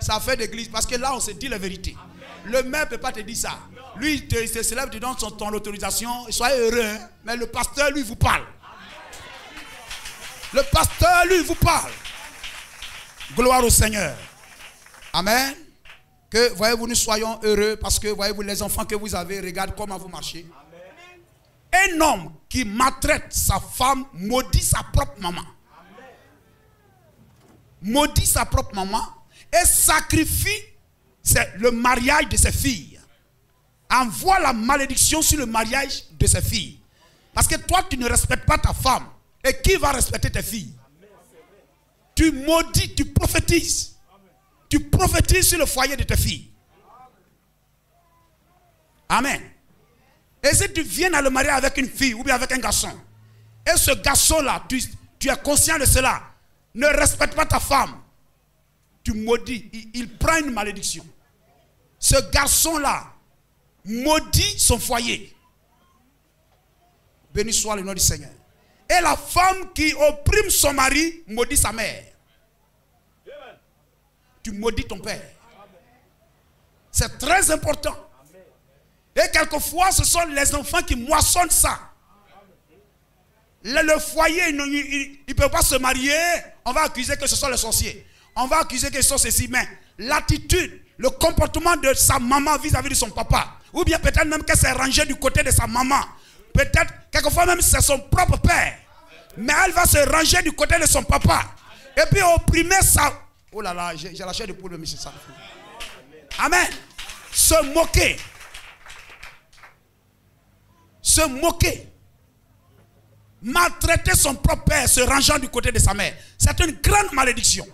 Ça fait d'église parce que là, on se dit la vérité. Le maire ne peut pas te dire ça. Lui, il, se lève, il son, ton autorisation. Soyez heureux. Hein. Mais le pasteur, lui, vous parle. Le pasteur, lui, vous parle. Gloire au Seigneur. Amen. Que, voyez-vous, nous soyons heureux parce que, voyez-vous, les enfants que vous avez, regardez comment vous marchez. Un homme qui maltraite sa femme maudit sa propre maman. Maudit sa propre maman et sacrifie le mariage de ses filles envoie la malédiction sur le mariage de ses filles. Parce que toi, tu ne respectes pas ta femme. Et qui va respecter tes filles? Tu maudis, tu prophétises. Tu prophétises sur le foyer de tes filles. Amen. Et si tu viens à le marier avec une fille ou bien avec un garçon, et ce garçon-là, tu, tu, es conscient de cela, ne respecte pas ta femme, tu maudis, il prend une malédiction. Ce garçon-là, maudit son foyer. Béni soit le nom du Seigneur. Et la femme qui opprime son mari maudit sa mère. Tu maudis ton père. C'est très important. Et quelquefois, ce sont les enfants qui moissonnent ça. Le, foyer, il ne peut pas se marier. On va accuser que ce sont les sorciers. On va accuser que ce sont ceci. Mais l'attitude, le comportement de sa maman vis-à-vis -vis de son papa, ou bien peut-être même qu'elle s'est rangée du côté de sa maman. Peut-être, quelquefois même, c'est son propre père. Mais elle va se ranger du côté de son papa. Et puis opprimer sa... Oh là là, j'ai la chair de poule, monsieur ça. Amen. Se moquer. Se moquer. Maltraiter son propre père, se rangeant du côté de sa mère. C'est une grande malédiction.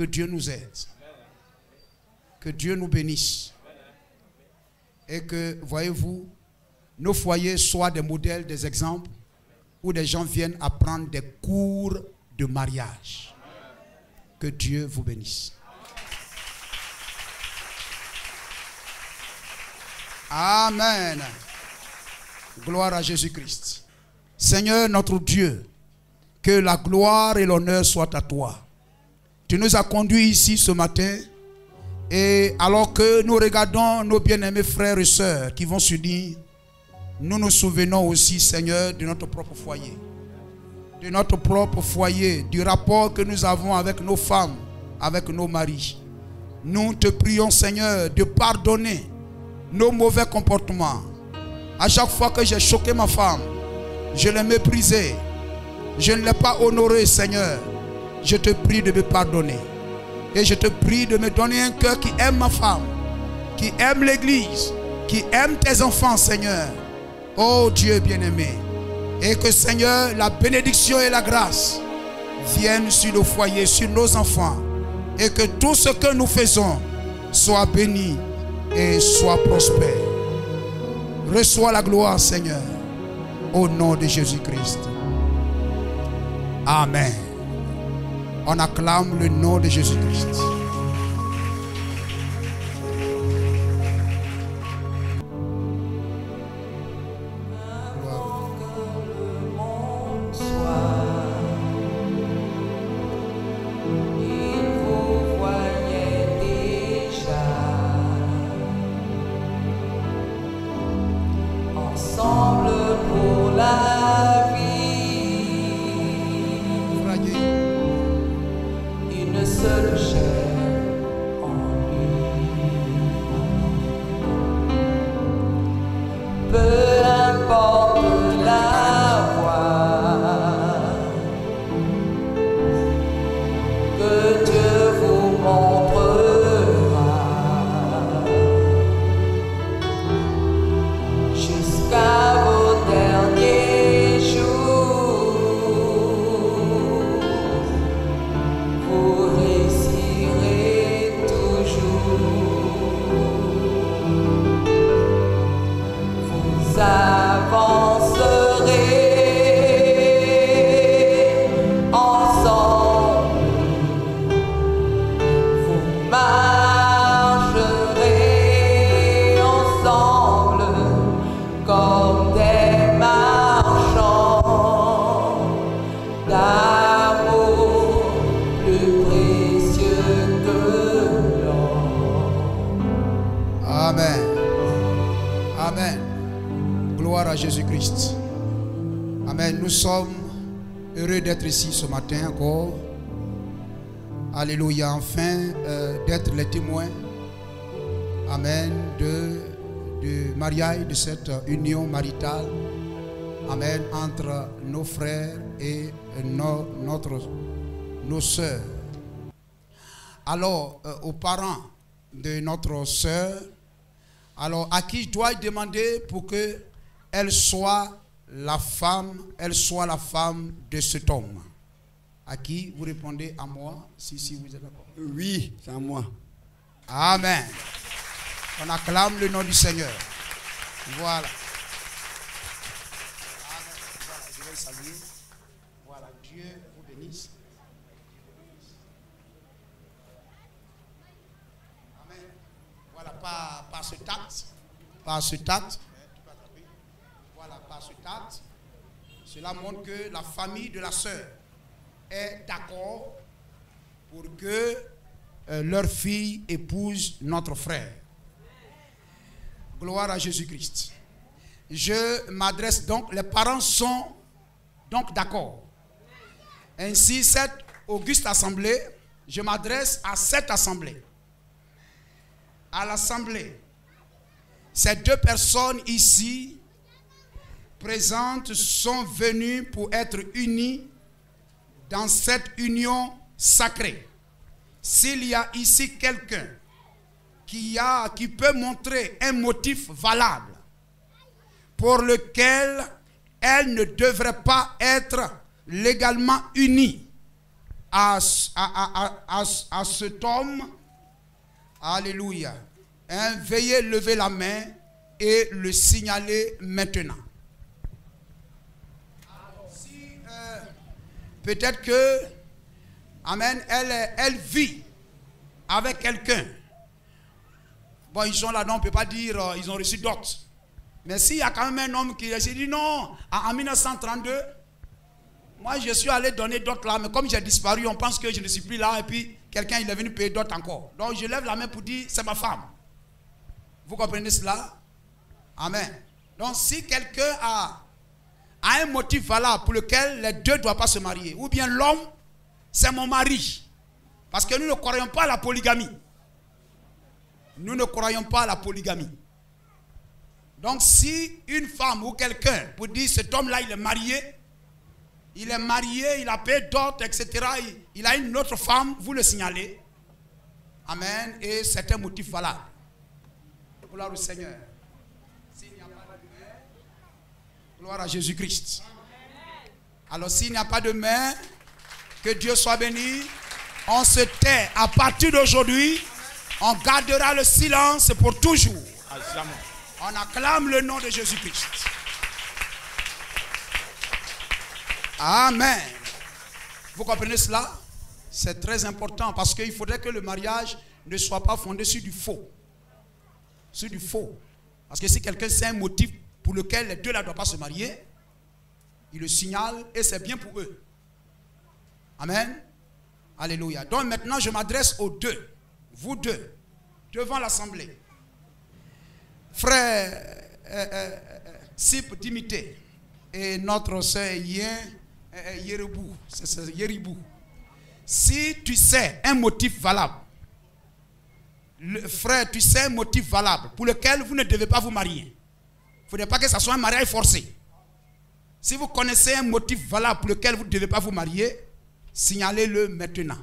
Que Dieu nous aide. Que Dieu nous bénisse. Et que, voyez-vous, nos foyers soient des modèles, des exemples, où des gens viennent apprendre des cours de mariage. Que Dieu vous bénisse. Amen. Gloire à Jésus-Christ. Seigneur notre Dieu, que la gloire et l'honneur soient à toi. Tu nous as conduits ici ce matin et alors que nous regardons nos bien-aimés frères et sœurs qui vont s'unir, nous nous souvenons aussi, Seigneur, de notre propre foyer. De notre propre foyer, du rapport que nous avons avec nos femmes, avec nos maris. Nous te prions, Seigneur, de pardonner nos mauvais comportements. À chaque fois que j'ai choqué ma femme, je l'ai méprisée, je ne l'ai pas honorée, Seigneur. Je te prie de me pardonner. Et je te prie de me donner un cœur qui aime ma femme, qui aime l'église, qui aime tes enfants, Seigneur. Oh Dieu bien-aimé. Et que, Seigneur, la bénédiction et la grâce viennent sur nos foyers, sur nos enfants. Et que tout ce que nous faisons soit béni et soit prospère. Reçois la gloire, Seigneur, au nom de Jésus-Christ. Amen. On acclame le nom de Jésus-Christ. Témoins. Amen. De, mariage, de cette union maritale. Amen. Entre nos frères et nos, notre, nos. Alors, euh, aux parents de notre sœur, alors à qui je dois demander pour que elle soit la femme, elle soit la femme de cet homme? À qui vous répondez? À moi, si, si vous êtes d'accord. Oui, c'est à moi. Amen. On acclame le nom du Seigneur. Voilà. Amen. Voilà, je vais saluer. Voilà, Dieu vous bénisse. Amen. Voilà, par, par ce tact, par ce tact, voilà, par ce tact, cela montre que la famille de la sœur est d'accord pour que euh, leur fille épouse notre frère. Gloire à Jésus-Christ. Je m'adresse donc, les parents sont donc d'accord. Ainsi, cette auguste assemblée, je m'adresse à cette assemblée. À l'assemblée. Ces deux personnes ici présentes sont venues pour être unies dans cette union sacrée. S'il y a ici quelqu'un qui, peut montrer un motif valable pour lequel elle ne devrait pas être légalement unie à, à, à, à, cet homme, Alléluia. Hein, veuillez lever la main et le signaler maintenant. Euh, Peut-être que, Amen, elle, elle vit avec quelqu'un. Bon, ils sont là-dedans, on ne peut pas dire euh, ils ont reçu d'autres. Mais s'il y a quand même un homme qui s'est dit non, en en 1932, moi je suis allé donner d'autres là, mais comme j'ai disparu, on pense que je ne suis plus là, et puis quelqu'un il est venu payer d'autres encore. Donc je lève la main pour dire c'est ma femme. Vous comprenez cela? Amen. Donc si quelqu'un a, a un motif valable pour lequel les deux ne doivent pas se marier, ou bien l'homme, c'est mon mari. Parce que nous ne croyons pas à la polygamie. Nous ne croyons pas à la polygamie. Donc si une femme ou quelqu'un pour dire cet homme-là, il est marié, il est marié, il a payé d'autres, etc., il, a une autre femme, vous le signalez. Amen. Et c'est un motif valable. Gloire au Seigneur. S'il n'y a pas de main, gloire à Jésus-Christ. Alors s'il n'y a pas de main, que Dieu soit béni. On se tait. À partir d'aujourd'hui, on gardera le silence pour toujours. On acclame le nom de Jésus-Christ. Amen. Vous comprenez cela? C'est très important parce qu'il faudrait que le mariage ne soit pas fondé sur du faux. Sur du faux. Parce que si quelqu'un sait un motif pour lequel les deux ne doivent pas se marier, il le signale et c'est bien pour eux. Amen. Alléluia. Donc maintenant, je m'adresse aux deux, vous deux, devant l'assemblée. Frère euh, euh, euh, Dimité et notre sœur Yen euh, Yeribou. Si tu sais un motif valable, le- frère, tu sais un motif valable pour lequel vous ne devez pas vous marier. Il ne faudrait pas que ce soit un mariage forcé. Si vous connaissez un motif valable pour lequel vous ne devez pas vous marier, signalez-le maintenant.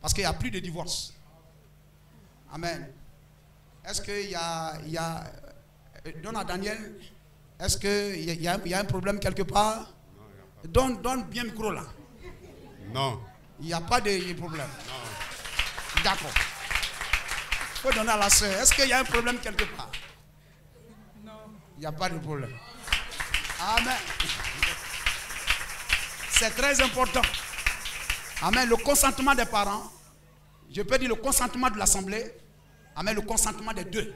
Parce qu'il n'y a plus de divorce. Amen. Est-ce qu'il y a, il y a euh, donne à Daniel, est-ce qu'il y, y a, un problème quelque part? Donne, donne bien le micro là. Non. Il n'y a pas de problème. D'accord. Il faut donner à la soeur. Est-ce qu'il y a un problème quelque part? Non. Il n'y a pas de problème. Amen. C'est très important. Amen. Le consentement des parents. Je peux dire le consentement de l'assemblée. Amen. Le consentement des deux.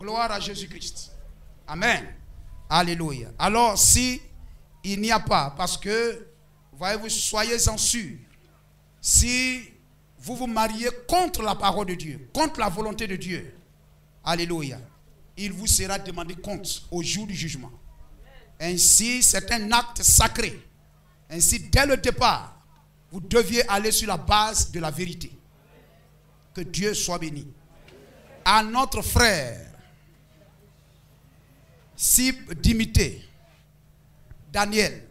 Gloire à Jésus-Christ. Amen. Alléluia. Alors, si il n'y a pas, parce que, voyez-vous, soyez-en sûrs, si vous vous mariez contre la parole de Dieu, contre la volonté de Dieu, Alléluia, il vous sera demandé compte au jour du jugement. Ainsi, c'est un acte sacré. Ainsi, dès le départ, vous deviez aller sur la base de la vérité. Que Dieu soit béni. À notre frère, Sip d'imiter Daniel,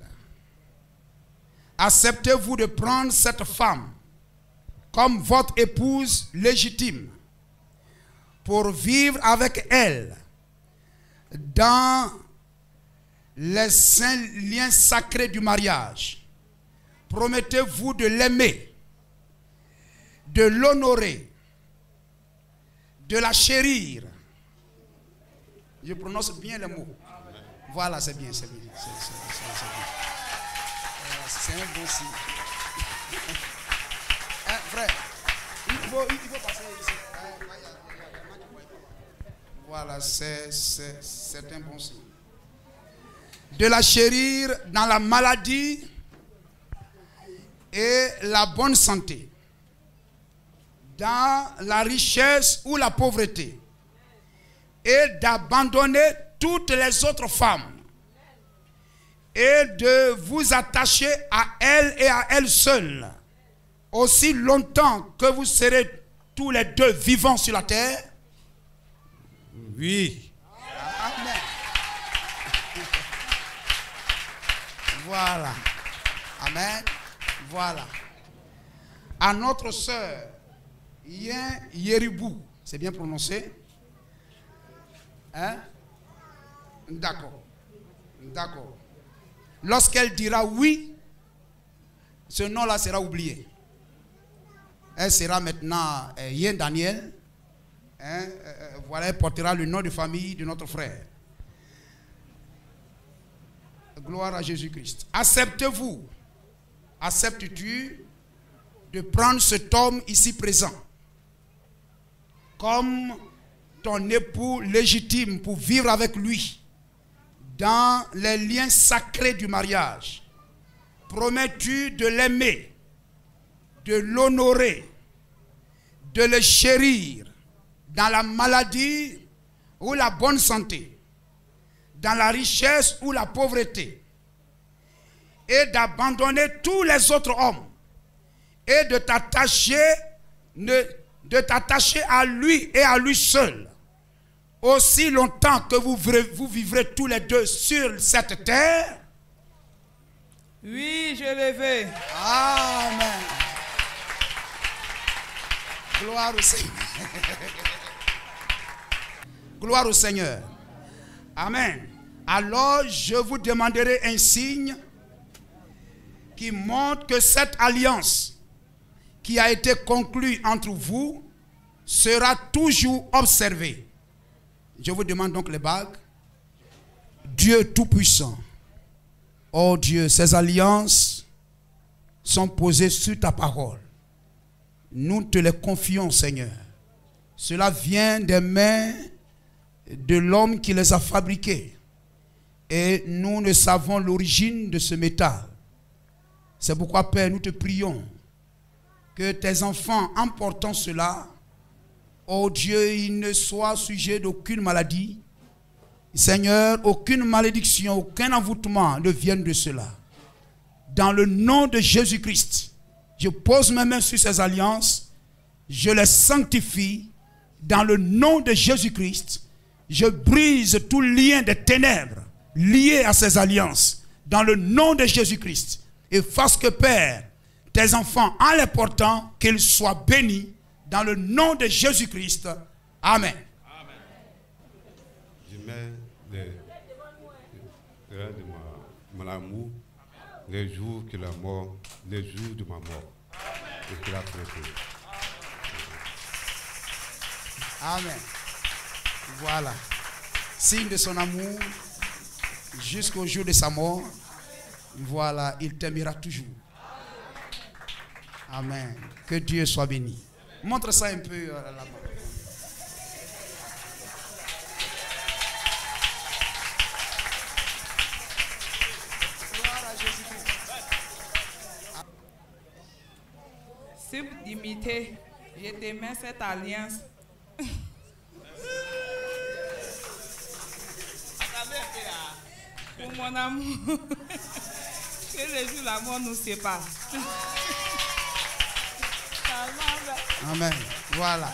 acceptez-vous de prendre cette femme comme votre épouse légitime pour vivre avec elle dans les saints liens sacrés du mariage. Promettez-vous de l'aimer, de l'honorer, de la chérir. Je prononce bien les mots. Voilà, c'est bien, c'est bien. C'est un bon signe. Hein, frère, il faut, il faut passer ici. Hein. Voilà, c'est un bon signe. De la chérir dans la maladie et la bonne santé, dans la richesse ou la pauvreté, et d'abandonner toutes les autres femmes et de vous attacher à elle et à elle seule aussi longtemps que vous serez tous les deux vivants sur la terre. Oui. Amen. Voilà. Amen. Voilà. À notre sœur, Yen Yeribou, c'est bien prononcé Hein? D'accord. D'accord. Lorsqu'elle dira oui, ce nom-là sera oublié. Elle sera maintenant euh, Yen Daniel. Hein, euh, euh, voilà, elle portera le nom de famille de notre frère. Gloire à Jésus-Christ. Acceptez-vous, acceptes-tu de prendre cet homme ici présent comme ton époux légitime pour vivre avec lui dans les liens sacrés du mariage? Promets-tu de l'aimer, de l'honorer, de le chérir dans la maladie ou la bonne santé, dans la richesse ou la pauvreté, et d'abandonner tous les autres hommes et de t'attacher de t'attacher à lui et à lui seul aussi longtemps que vous vivrez, vous vivrez tous les deux sur cette terre Oui, je le veux. Amen. Gloire au Seigneur. [laughs] Gloire au Seigneur. Amen. Alors je vous demanderai un signe qui montre que cette alliance qui a été conclue entre vous sera toujours observée. Je vous demande donc les bagues. Dieu Tout-Puissant. Oh Dieu, ces alliances sont posées sur ta parole. Nous te les confions, Seigneur. Cela vient des mains de l'homme qui les a fabriquées. Et nous ne savons l'origine de ce métal. C'est pourquoi, Père, nous te prions que tes enfants, en portant cela, oh Dieu, ils ne soient sujets d'aucune maladie. Seigneur, aucune malédiction, aucun envoûtement ne vienne de cela. Dans le nom de Jésus-Christ, je pose mes mains sur ces alliances, je les sanctifie. Dans le nom de Jésus-Christ, je brise tout lien de ténèbres lié à ces alliances. Dans le nom de Jésus-Christ. Et fasse que Père, tes enfants, en les portant, qu'ils soient bénis dans le nom de Jésus-Christ. Amen. Je mets les, de mon amour, les jours que la mort, les jours de ma mort, et qu'il a traité. Amen. Voilà. Signe de son amour jusqu'au jour de sa mort. Voilà, il t'aimera toujours. Amen. Que Dieu soit béni. Montre ça un peu euh, là-bas. Si vous d'imiter, je te mets cette alliance. Mon amour. [laughs] Que le jour la mort nous sépare. [laughs] Amen. Voilà.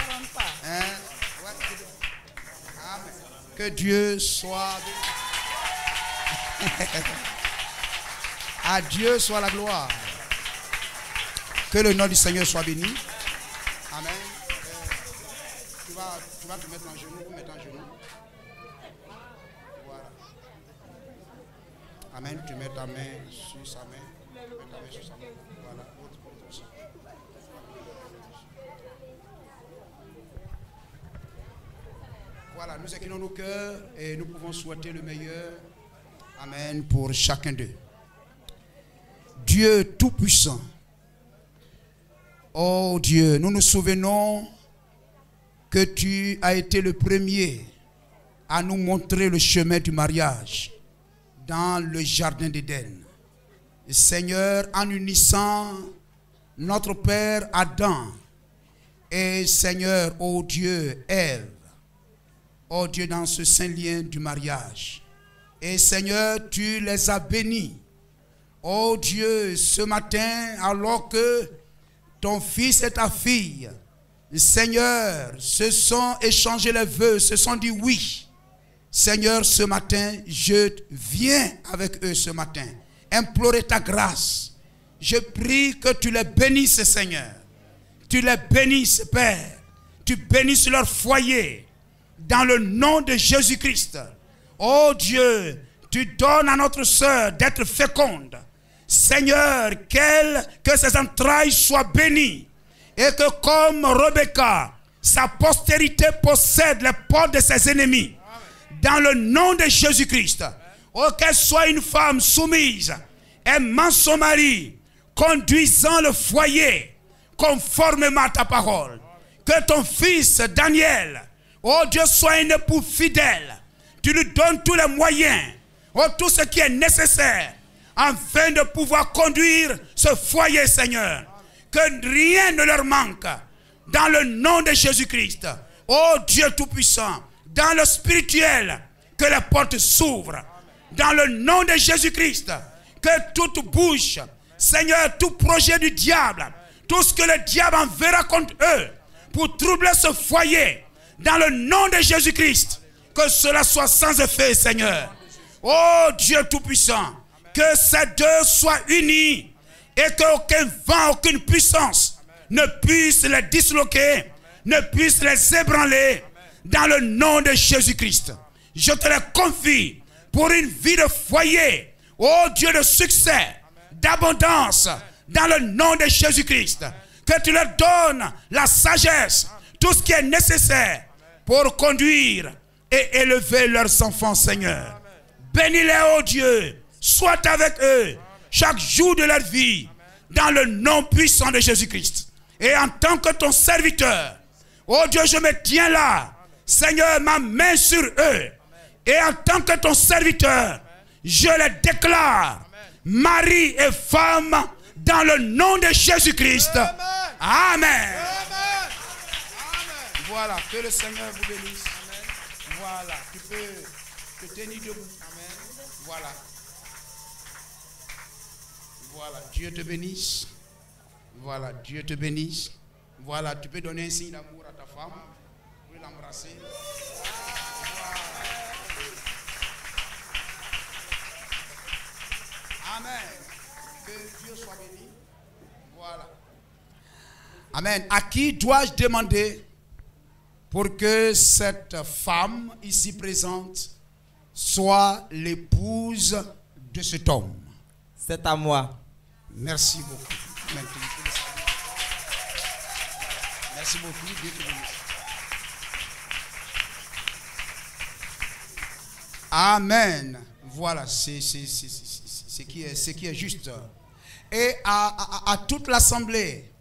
Hein? Amen. Que Dieu soit béni. [laughs] à Dieu soit la gloire. Que le nom du Seigneur soit béni. Amen. Euh, tu, vas, tu vas te mettre en genoux, mettre en genoux. Voilà. Amen. Tu mets ta main sur sa main. Voilà. Voilà, nous inclinons nos cœurs et nous pouvons souhaiter le meilleur. Amen pour chacun d'eux. Dieu Tout-Puissant. Oh Dieu, nous nous souvenons que tu as été le premier à nous montrer le chemin du mariage dans le jardin d'Éden. Seigneur, en unissant notre Père Adam et Seigneur, oh Dieu, Ève, oh Dieu, dans ce saint lien du mariage. Et Seigneur, tu les as bénis. Oh Dieu, ce matin, alors que ton fils et ta fille, Seigneur, se sont échangés les vœux, se sont dit oui. Seigneur, ce matin, je viens avec eux ce matin, implorer ta grâce. Je prie que tu les bénisses, Seigneur. Tu les bénisses, Père. Tu bénisses leur foyer dans le nom de Jésus-Christ. Oh Dieu, tu donnes à notre sœur d'être féconde. Seigneur, qu'elle, que ses entrailles soient bénies. Et que comme Rebecca, sa postérité possède les portes de ses ennemis. Dans le nom de Jésus-Christ. Oh, qu'elle soit une femme soumise, aimant son mari, conduisant le foyer conformément à ta parole. Que ton fils Daniel, oh Dieu, soit un époux fidèle. Tu lui donnes tous les moyens, oh tout ce qui est nécessaire, afin de pouvoir conduire ce foyer, Seigneur. Que rien ne leur manque. Dans le nom de Jésus-Christ. Oh Dieu Tout-Puissant, dans le spirituel, que les portes s'ouvrent. Dans le nom de Jésus-Christ, que toute bouche, Seigneur, tout projet du diable, tout ce que le diable enverra contre eux pour troubler ce foyer, dans le nom de Jésus-Christ, que cela soit sans effet, Seigneur. Oh Dieu Tout-Puissant, que ces deux soient unis et qu'aucun vent, aucune puissance ne puisse les disloquer, ne puisse les ébranler dans le nom de Jésus-Christ. Je te les confie pour une vie de foyer, oh Dieu de succès, d'abondance, dans le nom de Jésus-Christ. Que tu leur donnes la sagesse, tout ce qui est nécessaire pour conduire et élever leurs enfants, Seigneur. Bénis-les, oh Dieu. Sois avec eux chaque jour de leur vie, dans le nom puissant de Jésus-Christ. Et en tant que ton serviteur, oh Dieu, je me tiens là. Seigneur, ma main sur eux. Et en tant que ton serviteur, je les déclare, mari et femme, dans le nom de Jésus-Christ. Amen. Voilà, que le Seigneur vous bénisse. Voilà, tu peux te tenir debout. Voilà. Voilà, Dieu te bénisse. Voilà, Dieu te bénisse. Voilà, tu peux donner un signe d'amour à ta femme. Amen. Que Dieu soit béni. Voilà. Amen. À qui dois-je demander pour que cette femme ici présente soit l'épouse de cet homme? C'est à moi. Merci beaucoup. Merci beaucoup. Amen. Voilà, c'est ce qui, est- ce qui est juste. Et à, toute l'assemblée,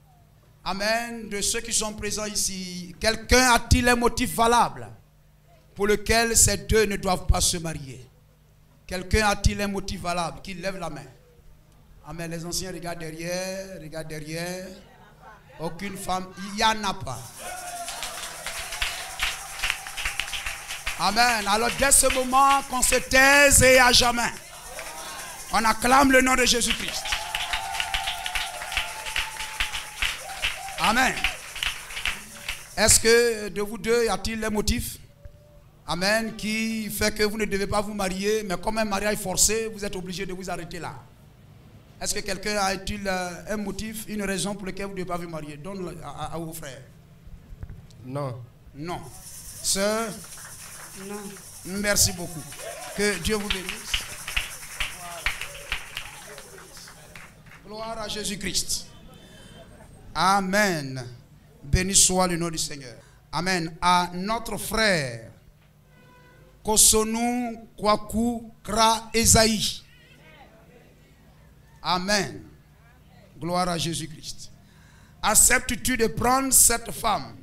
Amen, de ceux qui sont présents ici, quelqu'un a-t-il un motif valable pour lequel ces deux ne doivent pas se marier? Quelqu'un a-t-il un motif valable? Qui lève la main. Amen. Les anciens regardent derrière, regardent derrière. Aucune femme, il n'y en a pas. Amen. Alors dès ce moment qu'on se taise et à jamais, on acclame le nom de Jésus-Christ. Amen. Est-ce que de vous deux, y a-t-il un motif Amen. Qui fait que vous ne devez pas vous marier, mais comme un mariage forcé, vous êtes obligé de vous arrêter là. Est-ce que quelqu'un a-t-il euh, un motif, une raison pour laquelle vous ne devez pas vous marier? Donne à, à- à vos frères. Non. Non. Sœur Non. Merci beaucoup. Que Dieu vous bénisse. Gloire à Jésus-Christ. Amen. Béni soit le nom du Seigneur. Amen. À notre frère, Kosonu Kwaku Kra Esaïe. Amen. Gloire à Jésus-Christ. Acceptes-tu de prendre cette femme?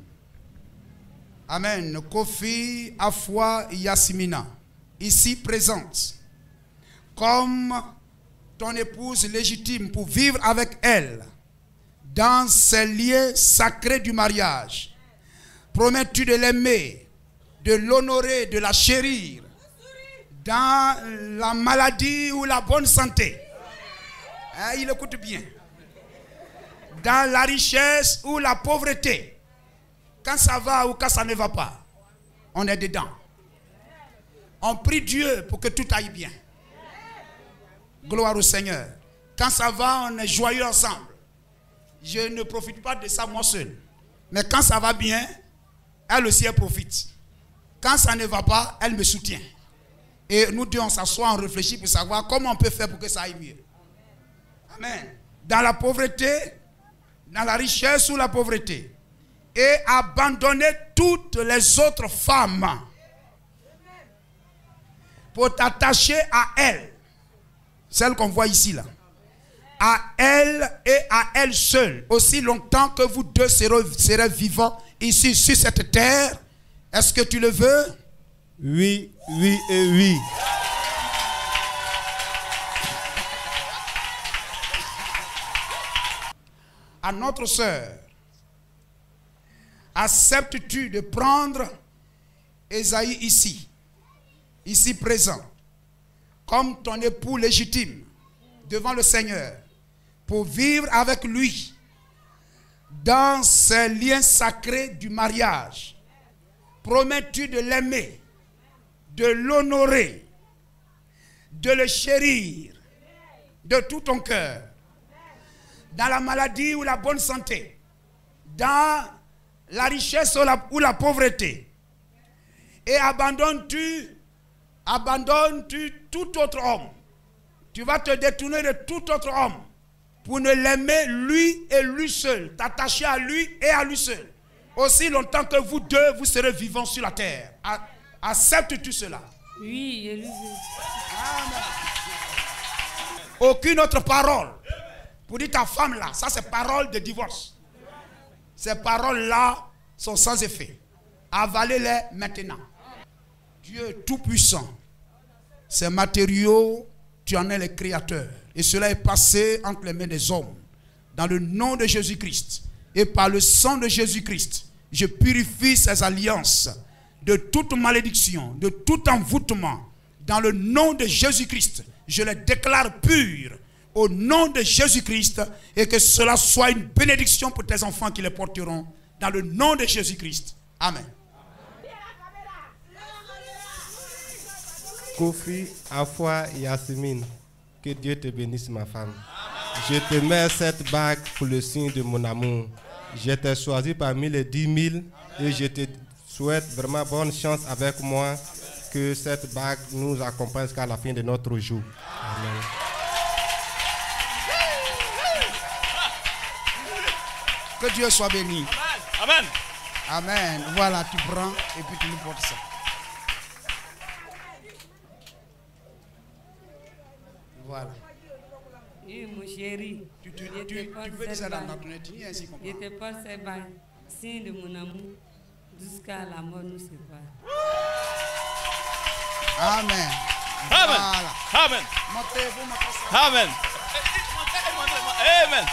Amen. Kofi Afwa Yasmina, ici présente, comme ton épouse légitime pour vivre avec elle dans ces lieux sacrés du mariage. Promets-tu de l'aimer, de l'honorer, de la chérir dans la maladie ou la bonne santé? Hein, Il écoute bien. Dans la richesse ou la pauvreté quand ça va ou quand ça ne va pas, on est dedans. On prie Dieu pour que tout aille bien. Gloire au Seigneur. Quand ça va, on est joyeux ensemble. Je ne profite pas de ça moi seul. Mais quand ça va bien, elle aussi elle profite. Quand ça ne va pas, elle me soutient. Et nous deux, on s'assoit, on réfléchit pour savoir comment on peut faire pour que ça aille mieux. Amen. Dans la pauvreté, dans la richesse ou la pauvreté, et abandonner toutes les autres femmes pour t'attacher à elle, celle qu'on voit ici là, à elle et à elle seule, aussi longtemps que vous deux serez, serez vivants ici sur cette terre. Est-ce que tu le veux? Oui, oui et oui. à notre sœur, acceptes-tu de prendre Esaïe ici, ici présent, comme ton époux légitime devant le Seigneur, pour vivre avec lui dans ces liens sacrés du mariage? Promets-tu de l'aimer, de l'honorer, de le chérir de tout ton cœur? Dans la maladie ou la bonne santé, dans la richesse ou la, ou la pauvreté. Et abandonnes-tu, abandonnes-tu tout autre homme. Tu vas te détourner de tout autre homme pour ne l'aimer lui et lui seul, t'attacher à lui et à lui seul. Aussi longtemps que vous deux, vous serez vivants sur la terre. Acceptes-tu cela? Oui, veux. Aucune autre parole. Pour dire ta femme là, ça c'est parole de divorce. Ces paroles-là sont sans effet. Avalez-les maintenant. Dieu Tout-Puissant, ces matériaux, tu en es le créateur. Et cela est passé entre les mains des hommes. Dans le nom de Jésus-Christ et par le sang de Jésus-Christ, je purifie ces alliances de toute malédiction, de tout envoûtement. Dans le nom de Jésus-Christ, je les déclare pures au nom de Jésus-Christ et que cela soit une bénédiction pour tes enfants qui les porteront. Dans le nom de Jésus-Christ. Amen. Kofi, Afua, Yasmine, que Dieu te bénisse, ma femme. Je te mets cette bague pour le signe de mon amour. Je t'ai choisi parmi les 10 000 et je te souhaite vraiment bonne chance avec moi. Que cette bague nous accompagne jusqu'à la fin de notre jour. Amen. Que Dieu soit béni. Amen. Amen. Voilà, tu prends et puis tu nous portes ça. Voilà. Oui, mon chéri. Tu, tu, tu, tu peux dire ça dans, ethnie, ainsi qu'on Je te porte ces bagues, signe de mon amour, jusqu'à la mort nous sépare. Amen. Amen. Voilà. Amen. Ça. Amen. Amen.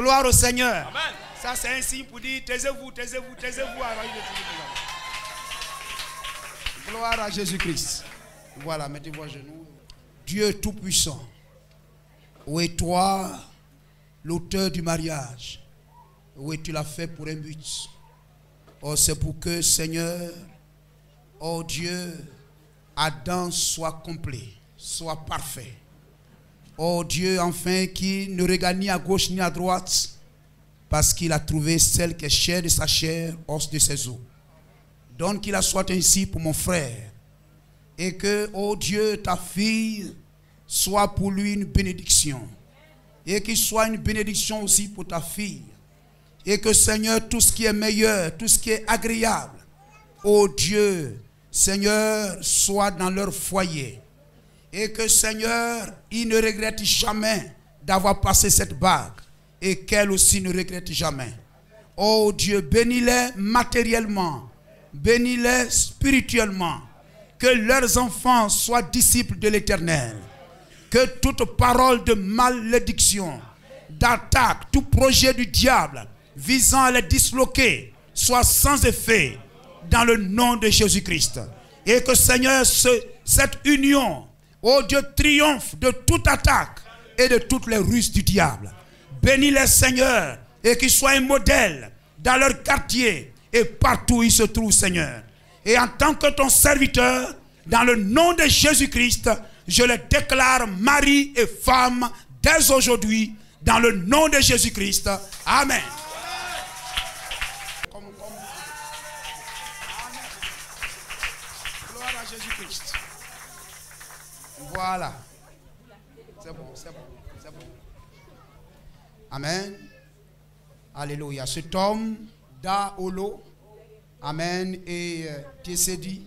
Gloire au Seigneur. Amen. Ça, c'est un signe pour dire taisez-vous, taisez-vous, taisez-vous. Est. Gloire à Jésus-Christ. Voilà, mettez-vous à genoux. Dieu Tout-Puissant, où es toi, l'auteur du mariage? Oui, tu l'as fait pour un but? Oh, c'est pour que, Seigneur, oh Dieu, Adam soit complet, soit parfait. Oh Dieu, enfin, qui ne regarde ni à gauche ni à droite, parce qu'il a trouvé celle qui est chair de sa chair, os de ses os. Donne qu'il la soit ainsi pour mon frère. Et que, oh Dieu, ta fille soit pour lui une bénédiction. Et qu'il soit une bénédiction aussi pour ta fille. Et que, Seigneur, tout ce qui est meilleur, tout ce qui est agréable, oh Dieu, Seigneur, soit dans leur foyer. Et que Seigneur, il ne regrette jamais d'avoir passé cette bague. Et qu'elle aussi ne regrette jamais. Oh Dieu, bénis-les matériellement. Bénis-les spirituellement. Que leurs enfants soient disciples de l'éternel. Que toute parole de malédiction, d'attaque, tout projet du diable visant à les disloquer soit sans effet dans le nom de Jésus-Christ. Et que Seigneur, ce- cette union, oh Dieu, triomphe de toute attaque et de toutes les ruses du diable. Bénis les Seigneur et qu'ils soient un modèle dans leur quartier et partout où ils se trouvent, Seigneur. Et en tant que ton serviteur, dans le nom de Jésus-Christ, je les déclare mari et femme dès aujourd'hui, dans le nom de Jésus-Christ. Amen. Voilà. C'est bon, c'est bon, c'est bon. Amen. Alléluia. Cet homme, Daolo, Amen, et euh, Tessedi,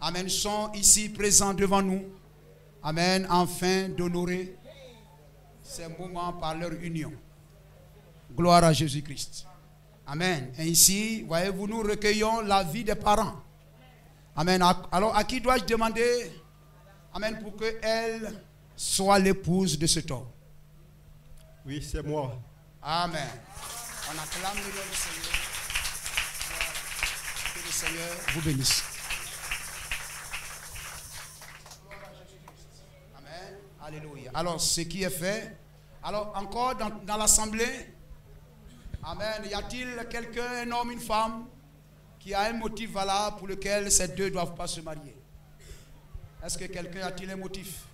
Amen, sont ici présents devant nous. Amen, afin d'honorer ces moments par leur union. Gloire à Jésus-Christ. Amen. Et ici, voyez-vous, nous recueillons la vie des parents. Amen. Alors, à qui dois-je demander, Amen, pour qu'elle soit l'épouse de cet homme Oui, c'est moi. Amen. On acclame le nom du Seigneur. Que le Seigneur vous bénisse. Amen. Alléluia. Alors, ce qui est fait. Alors, encore dans, dans l'assemblée. Amen. Y a-t-il quelqu'un, un homme, une femme, qui a un motif valable pour lequel ces deux ne doivent pas se marier? Est-ce que quelqu'un a-t-il un motif?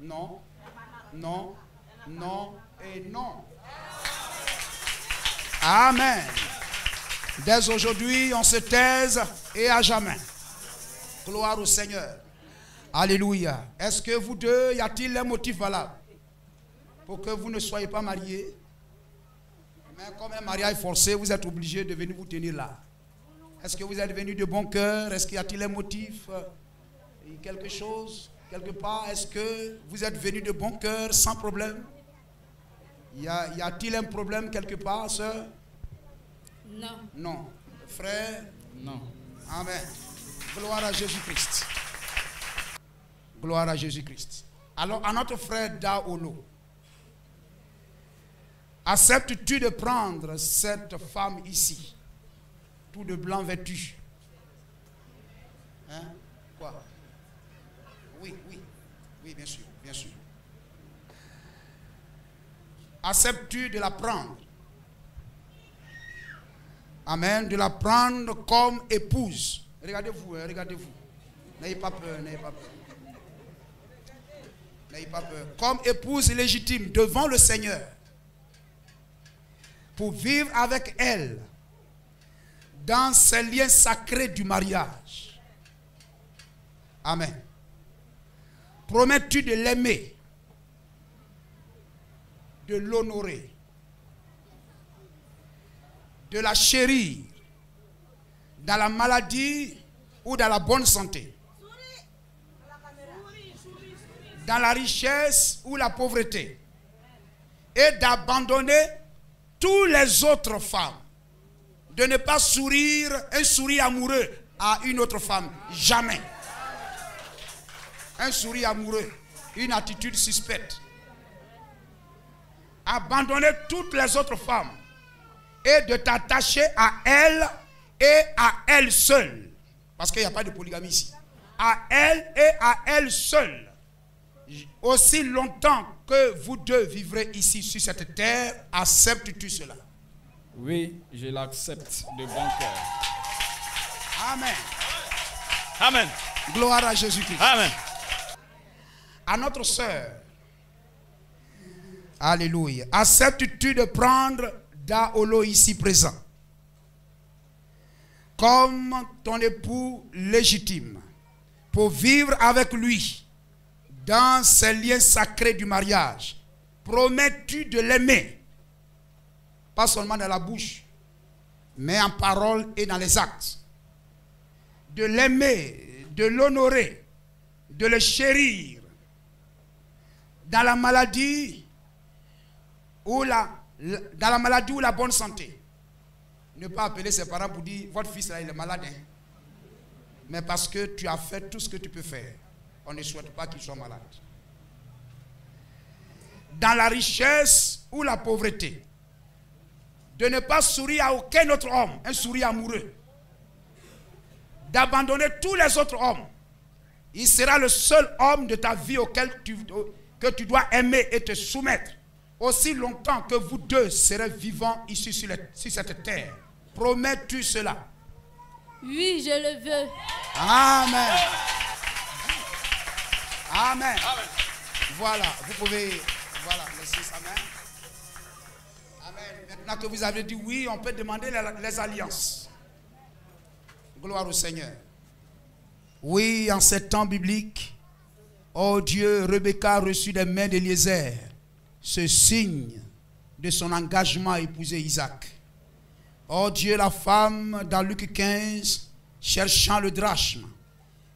Non? Non? Non et non. Amen. Dès aujourd'hui, on se taise et à jamais. Gloire au Seigneur. Alléluia. Est-ce que vous deux, y a-t-il un motif valable pour que vous ne soyez pas mariés? Mais comme un mariage forcé, vous êtes obligés de venir vous tenir là. Est-ce que vous êtes venus de bon cœur? Est-ce qu'il y a-t-il un motif? Euh, Quelque chose Quelque part? Est-ce que vous êtes venus de bon cœur sans problème? Y a- y a-t-il un problème quelque part, sœur? Non. Non. Frère? Non. Amen. Gloire à Jésus-Christ. Gloire à Jésus-Christ. Alors, à notre frère Daolo, acceptes-tu de prendre cette femme ici, tout de blanc vêtu Hein? Quoi? Oui, oui, oui, bien sûr, bien sûr. Acceptes-tu de la prendre? Amen. De la prendre comme épouse. Regardez-vous, hein, regardez-vous. N'ayez pas peur, n'ayez pas peur. N'ayez pas peur. Comme épouse légitime devant le Seigneur. Pour vivre avec elle dans ces liens sacrés du mariage. Amen. Promets-tu de l'aimer, de l'honorer, de la chérir dans la maladie ou dans la bonne santé, dans la richesse ou la pauvreté, et d'abandonner toutes les autres femmes, de ne pas sourire un sourire amoureux à une autre femme, jamais. Un sourire amoureux, une attitude suspecte. Abandonner toutes les autres femmes et de t'attacher à elle et à elle seule. Parce qu'il n'y a pas de polygamie ici. À elle et à elle seule. Aussi longtemps que vous deux vivrez ici sur cette terre, acceptes-tu cela? Oui, je l'accepte de bon cœur. Amen. Amen. Gloire à Jésus-Christ. Amen. À notre sœur. Alléluia. Acceptes-tu de prendre Daolo ici présent comme ton époux légitime pour vivre avec lui dans ces liens sacrés du mariage Promets-tu de l'aimer? Pas seulement dans la bouche, mais en parole et dans les actes. De l'aimer, de l'honorer, de le chérir dans la maladie ou la, dans la maladie ou la bonne santé. Ne pas appeler ses parents pour dire votre fils là il est malade. hein. Mais parce que tu as fait tout ce que tu peux faire. On ne souhaite pas qu'il soit malade. Dans la richesse ou la pauvreté. De ne pas sourire à aucun autre homme, un sourire amoureux. D'abandonner tous les autres hommes. Il sera le seul homme de ta vie auquel tu, que tu dois aimer et te soumettre. Aussi longtemps que vous deux serez vivants ici sur, le- sur cette terre. Promets-tu cela? Oui, je le veux. Amen. Amen. Voilà, vous pouvez voilà, laisser sa main. Maintenant que vous avez dit oui, on peut demander les, alliances. Gloire au Seigneur. Oui, en ces temps bibliques, Oh Dieu, Rebecca a reçu des mains d'Éliezer ce signe de son engagement à épouser Isaac. Oh Dieu, la femme dans Luc 15, cherchant le drachme,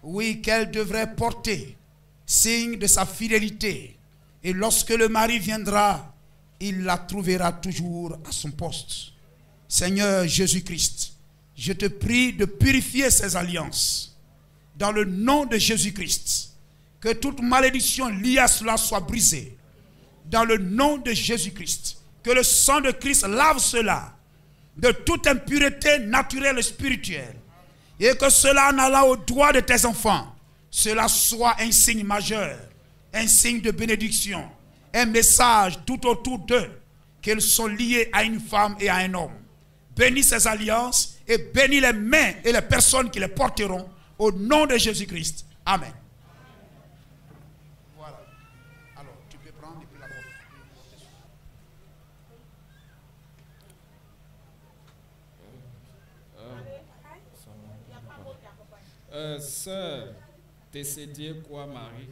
oui, qu'elle devrait porter, signe de sa fidélité. Et lorsque le mari viendra, il la trouvera toujours à son poste. Seigneur Jésus-Christ, je te prie de purifier ces alliances. Dans le nom de Jésus-Christ, que toute malédiction liée à cela soit brisée. Dans le nom de Jésus-Christ, que le sang de Christ lave cela de toute impureté naturelle et spirituelle. Et que cela en allant au doigt de tes enfants, cela soit un signe majeur, un signe de bénédiction, un message tout autour d'eux qu'ils sont liés à une femme et à un homme. Bénis ces alliances et bénis les mains et les personnes qui les porteront au nom de Jésus-Christ. Amen. Voilà. Alors, tu peux prendre. Euh, sœur Tessédier quoi Marie,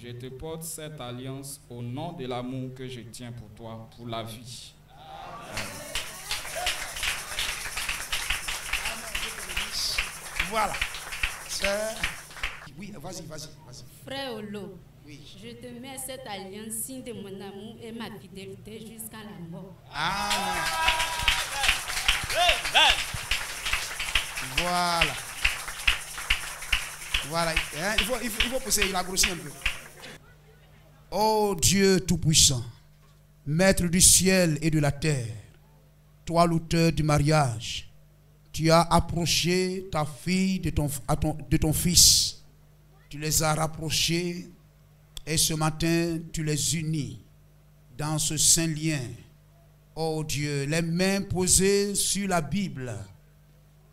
je te porte cette alliance au nom de l'amour que je tiens pour toi, pour la vie. Voilà. Oui, vas-y, vas-y, vas-y. Frère Olo, Oui. je te mets cette alliance, signe de mon amour et ma fidélité jusqu'à la mort. Amen. Voilà. Voilà. Hein, Il, faut, il, faut, il faut pousser, il a grossi un peu. Oh Dieu Tout-Puissant, Maître du ciel et de la terre, toi l'auteur du mariage, tu as approché ta fille de ton, fils. Tu les as rapprochés et ce matin, tu les unis dans ce saint lien. Oh Dieu, les mains posées sur la Bible.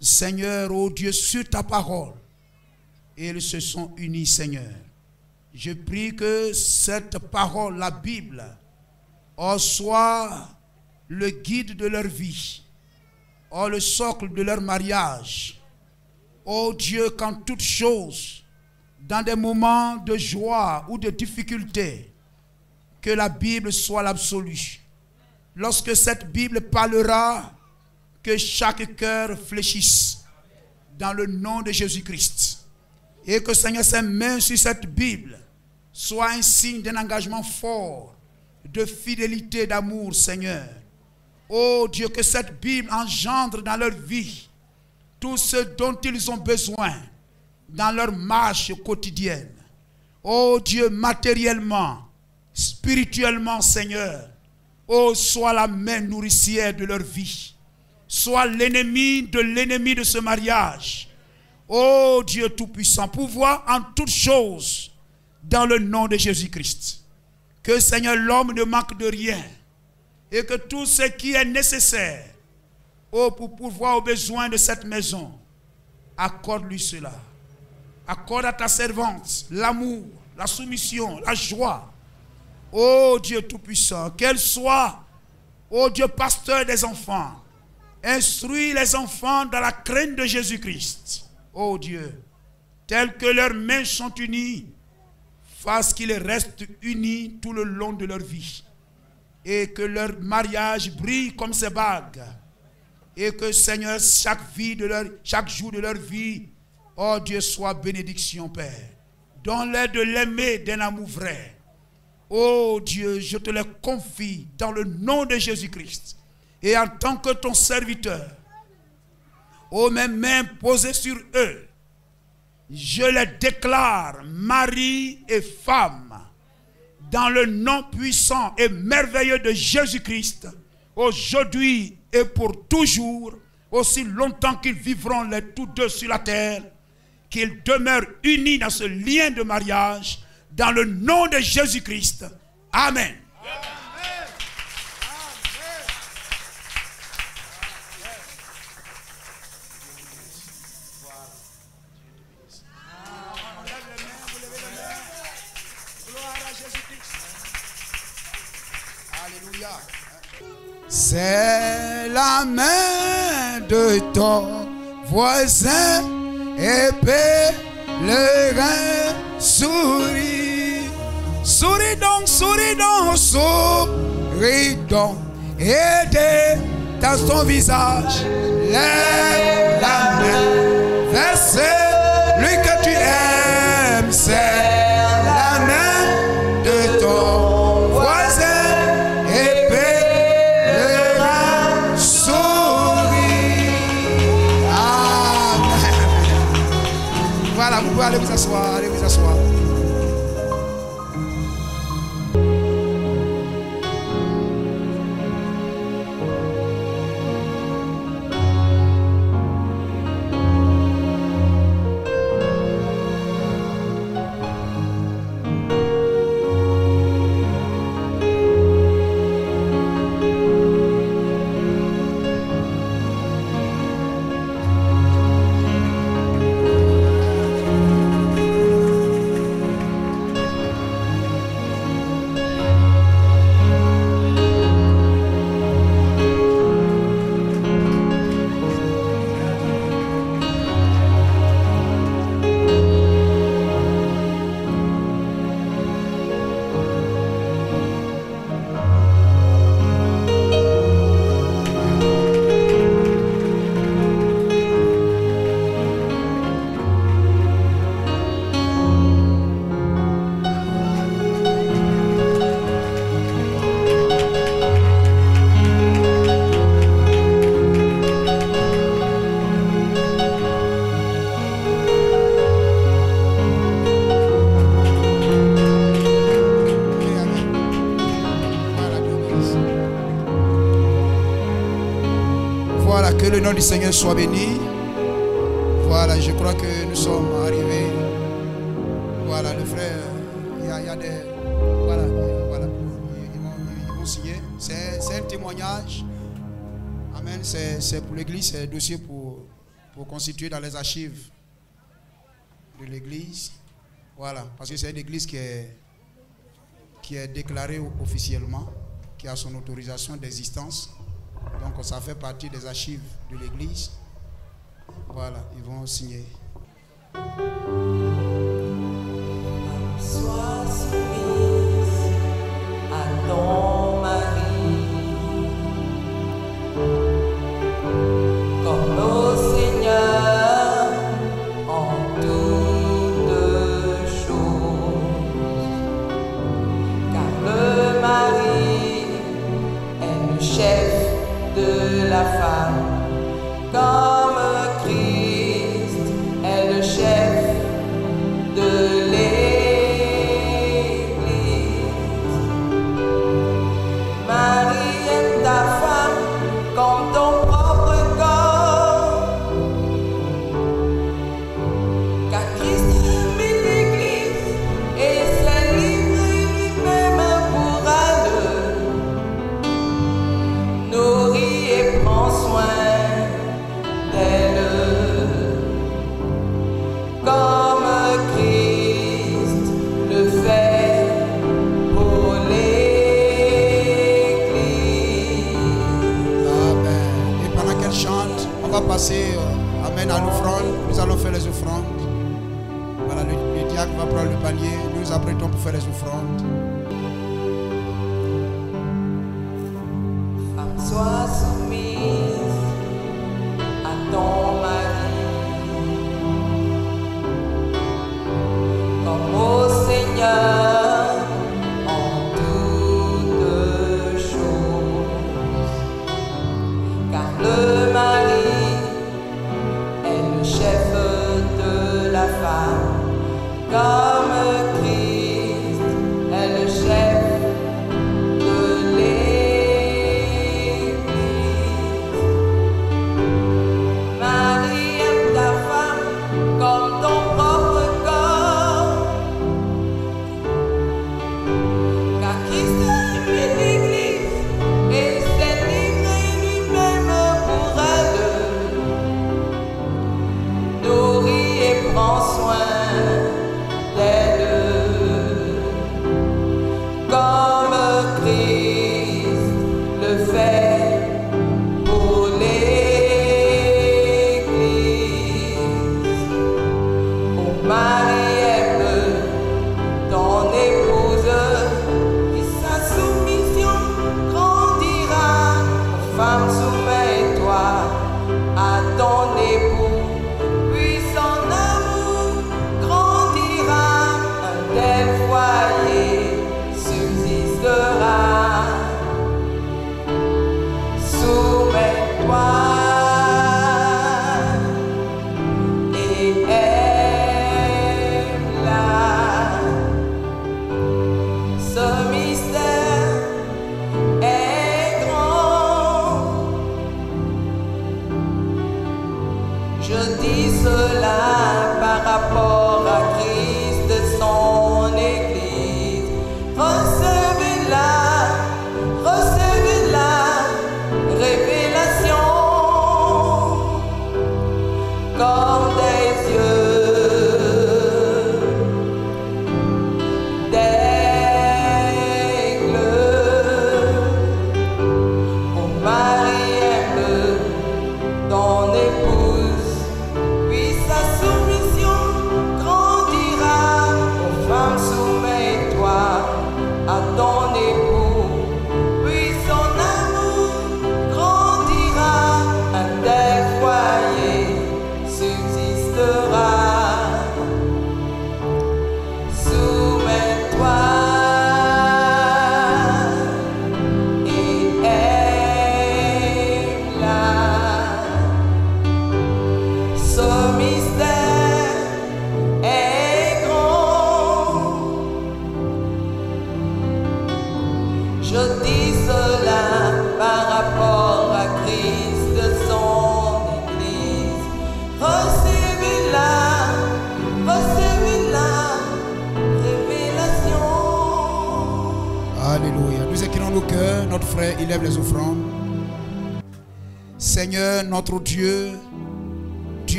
Seigneur, oh Dieu, sur ta parole. Ils se sont unis, Seigneur. Je prie que cette parole, la Bible, oh, soit le guide de leur vie, oh, le socle de leur mariage. Oh Dieu, qu'en toutes choses, dans des moments de joie ou de difficulté, que la Bible soit l'absolu. Lorsque cette Bible parlera, que chaque cœur fléchisse dans le nom de Jésus-Christ. Et que Seigneur, ses mains sur cette Bible soient un signe d'un engagement fort, de fidélité, d'amour, Seigneur. Oh Dieu, que cette Bible engendre dans leur vie tout ce dont ils ont besoin dans leur marche quotidienne. Oh Dieu, matériellement, spirituellement, Seigneur, oh, sois la main nourricière de leur vie. Sois l'ennemi de l'ennemi de ce mariage. Oh Dieu Tout-Puissant, pouvoir en toutes choses dans le nom de Jésus-Christ. Que Seigneur, l'homme ne manque de rien et que tout ce qui est nécessaire oh, pour pouvoir aux besoins de cette maison, accorde-lui cela. Accorde à ta servante l'amour, la soumission, la joie. Oh Dieu Tout-Puissant, qu'elle soit, oh Dieu pasteur des enfants, instruis les enfants dans la crainte de Jésus-Christ. Oh Dieu, tels que leurs mains sont unies, fasse qu'ils restent unis tout le long de leur vie. Et que leur mariage brille comme ces bagues. Et que Seigneur, chaque, vie de leur, chaque jour de leur vie, oh Dieu, soit bénédiction, Père. Donne-leur de l'aimer d'un amour vrai. Oh Dieu, je te les confie dans le nom de Jésus-Christ. Et en tant que ton serviteur, oh mes mains posées sur eux, je les déclare mari et femme dans le nom puissant et merveilleux de Jésus-Christ, aujourd'hui et pour toujours, aussi longtemps qu'ils vivront les tous deux sur la terre, qu'ils demeurent unis dans ce lien de mariage, dans le nom de Jésus-Christ. Amen. C'est la main de ton voisin épais, le rein sourit. Souris donc, souris donc, souris donc. Et dans ton visage, lève la main vers allez vous asseoir. Seigneur soit béni. Voilà, je crois que nous sommes arrivés. Voilà, le frère, il y a, des. Voilà, voilà. Ils, vont, signer. C'est un témoignage. Amen. C'est c'est pour l'église, c'est un dossier pour, pour constituer dans les archives de l'église. Voilà, parce que c'est une église qui est, qui est déclarée officiellement, qui a son autorisation d'existence. Ça fait partie des archives de l'église. Voilà, ils vont signer. Sois soumise à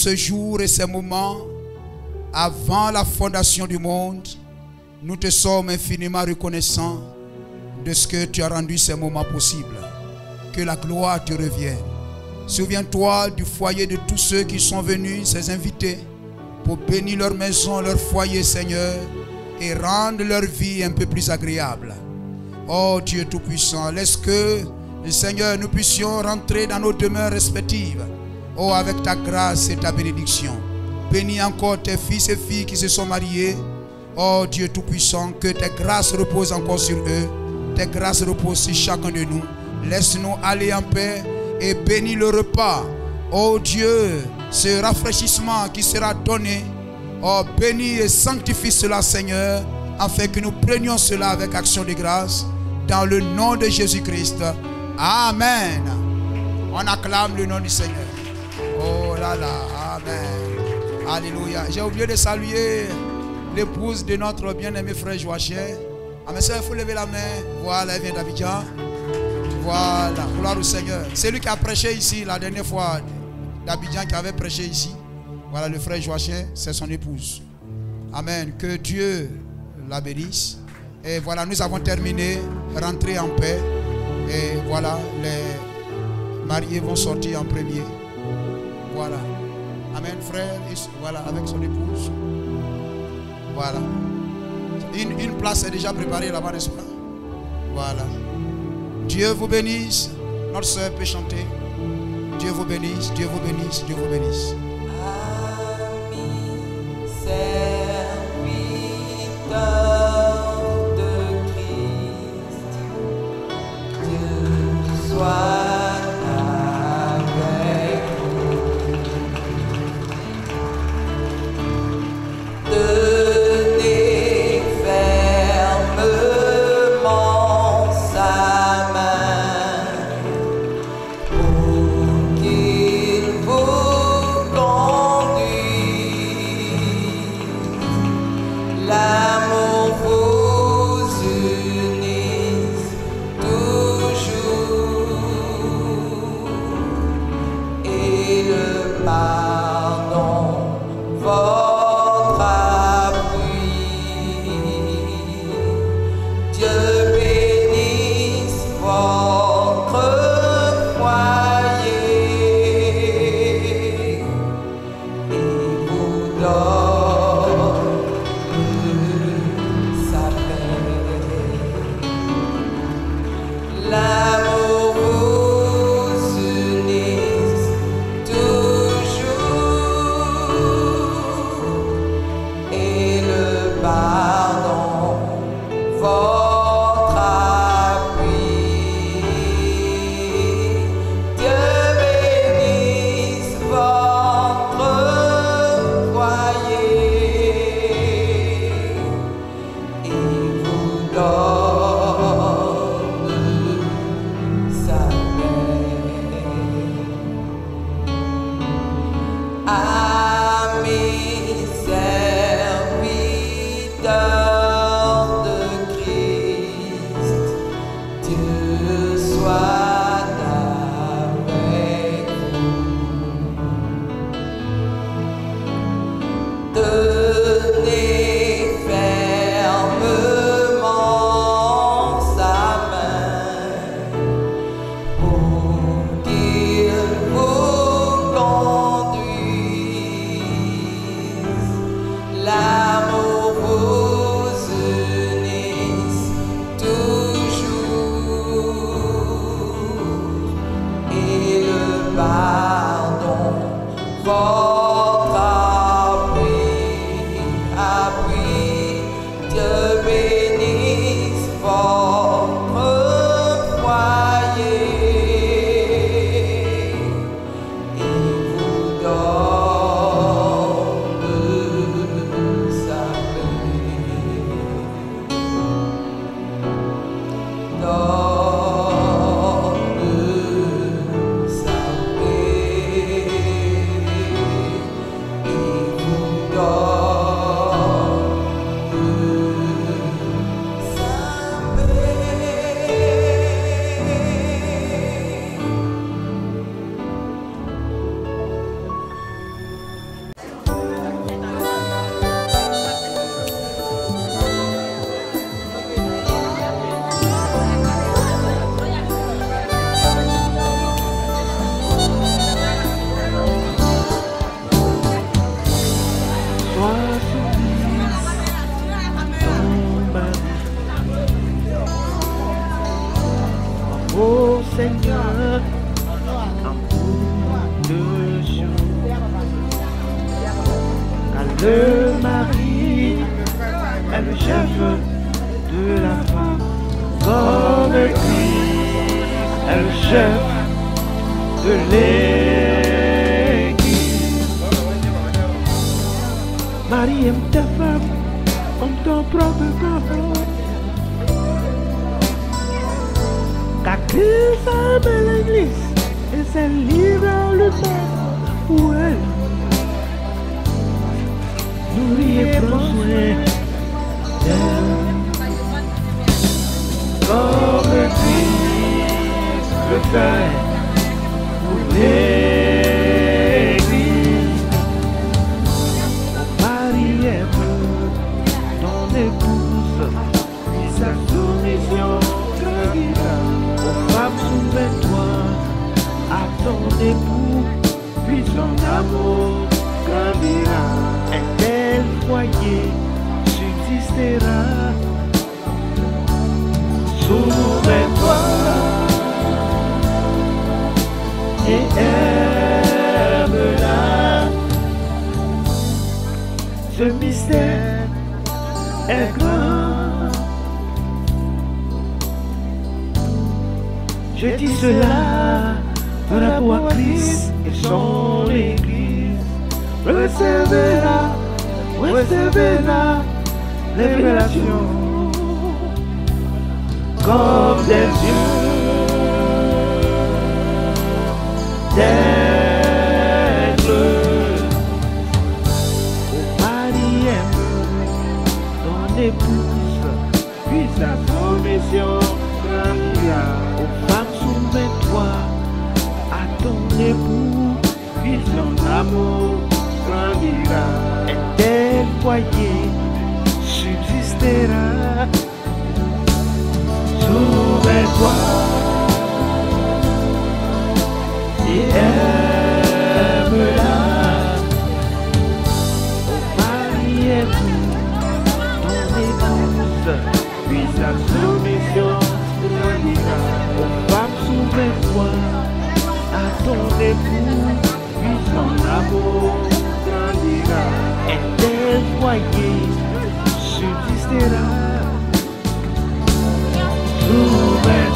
ce jour et ces moments avant la fondation du monde, nous te sommes infiniment reconnaissants de ce que tu as rendu ces moments possibles. Que la gloire te revienne. Souviens-toi du foyer de tous ceux qui sont venus, ces invités, pour bénir leur maison, leur foyer, Seigneur, et rendre leur vie un peu plus agréable. Oh Dieu Tout-Puissant, laisse que, Seigneur, nous puissions rentrer dans nos demeures respectives. Oh, avec ta grâce et ta bénédiction. Bénis encore tes fils et filles qui se sont mariés. Oh Dieu Tout-Puissant, que tes grâces reposent encore sur eux. Tes grâces reposent sur chacun de nous. Laisse-nous aller en paix et bénis le repas. Oh Dieu, ce rafraîchissement qui sera donné. Oh, bénis et sanctifie cela, Seigneur, afin que nous prenions cela avec action de grâce. Dans le nom de Jésus-Christ. Amen. On acclame le nom du Seigneur. Là Amen. Alléluia. J'ai oublié de saluer l'épouse de notre bien-aimé frère Joachim. Ah, ça, il faut lever la main. Voilà, elle vient d'Abidjan. Voilà, gloire au Seigneur. C'est lui qui a prêché ici la dernière fois d'Abidjan qui avait prêché ici. Voilà, le frère Joachim, c'est son épouse. Amen. Que Dieu la bénisse. Et voilà, nous avons terminé. Rentrez en paix. Et voilà, les mariés vont sortir en premier. Voilà. Amen, frère. Voilà, avec son épouse. Voilà. Une, une place est déjà préparée là-bas, n'est-ce pas? Voilà. Dieu vous bénisse. Notre soeur peut chanter. Dieu vous bénisse, Dieu vous bénisse, Dieu vous bénisse. est grand. Je dis cela pour la voix Christ et son Église. Recevra, recevra révélation comme des yeux. Des ta provision. Maria aux femmes soumets-toi à ton époux Fils en amour grandira et tel foyer subsistera Soumets-toi et elle la soumission Femme souveraine toi à ton époux Puis son amour grandira Éternel foyer subsistera Souveraine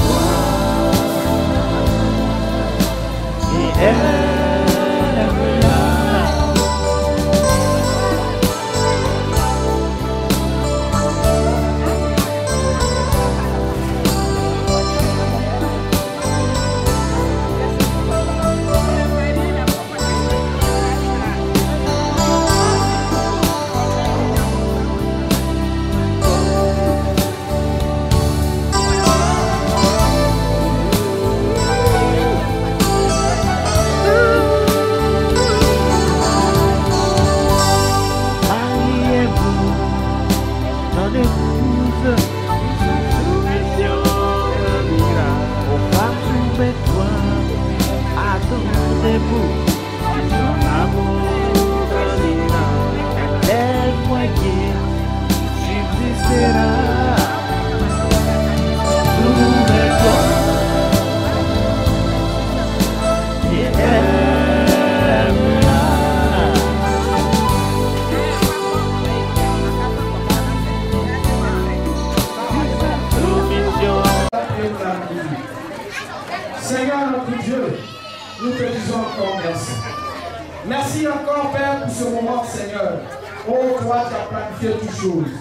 ce moment, Seigneur. Oh, toi, tu as planifié toutes choses.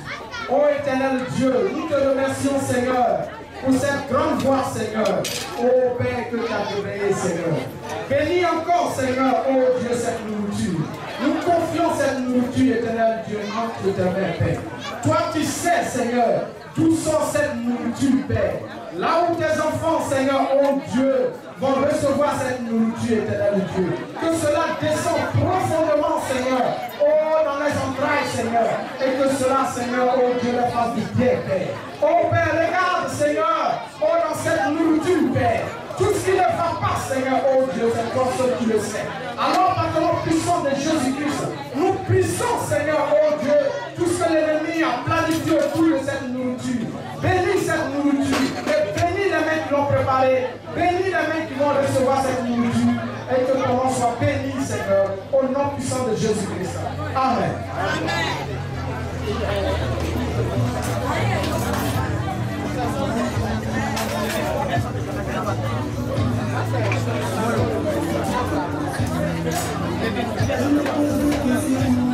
Oh, éternel Dieu, nous te remercions, Seigneur, pour cette grande voix, Seigneur. Oh, Père, que tu as réveillé, Seigneur. Bénis encore, Seigneur, oh Dieu, cette nourriture. Nous confions cette nourriture, éternel Dieu, entre tes mains, Père. Toi, tu sais, Seigneur, d'où sort cette nourriture, Père. Là où tes enfants, Seigneur, oh Dieu, vont recevoir cette nourriture, éternel Dieu. Que cela descende profondément, Seigneur, oh, dans les entrailles, Seigneur. Et que cela, Seigneur, oh Dieu, leur fasse du bien, Père. Oh Père, regarde, Seigneur, oh, dans cette nourriture, Père. Tout ce qui ne va pas, Seigneur, oh Dieu, c'est toi seul qui le sais. Alors, par le puissant de Jésus-Christ, nous puissons, Seigneur, oh Bénis les mains qui vont recevoir cette nourriture. Et que ton nom soit béni, Seigneur, au nom puissant de Jésus-Christ. Amen. Yeah.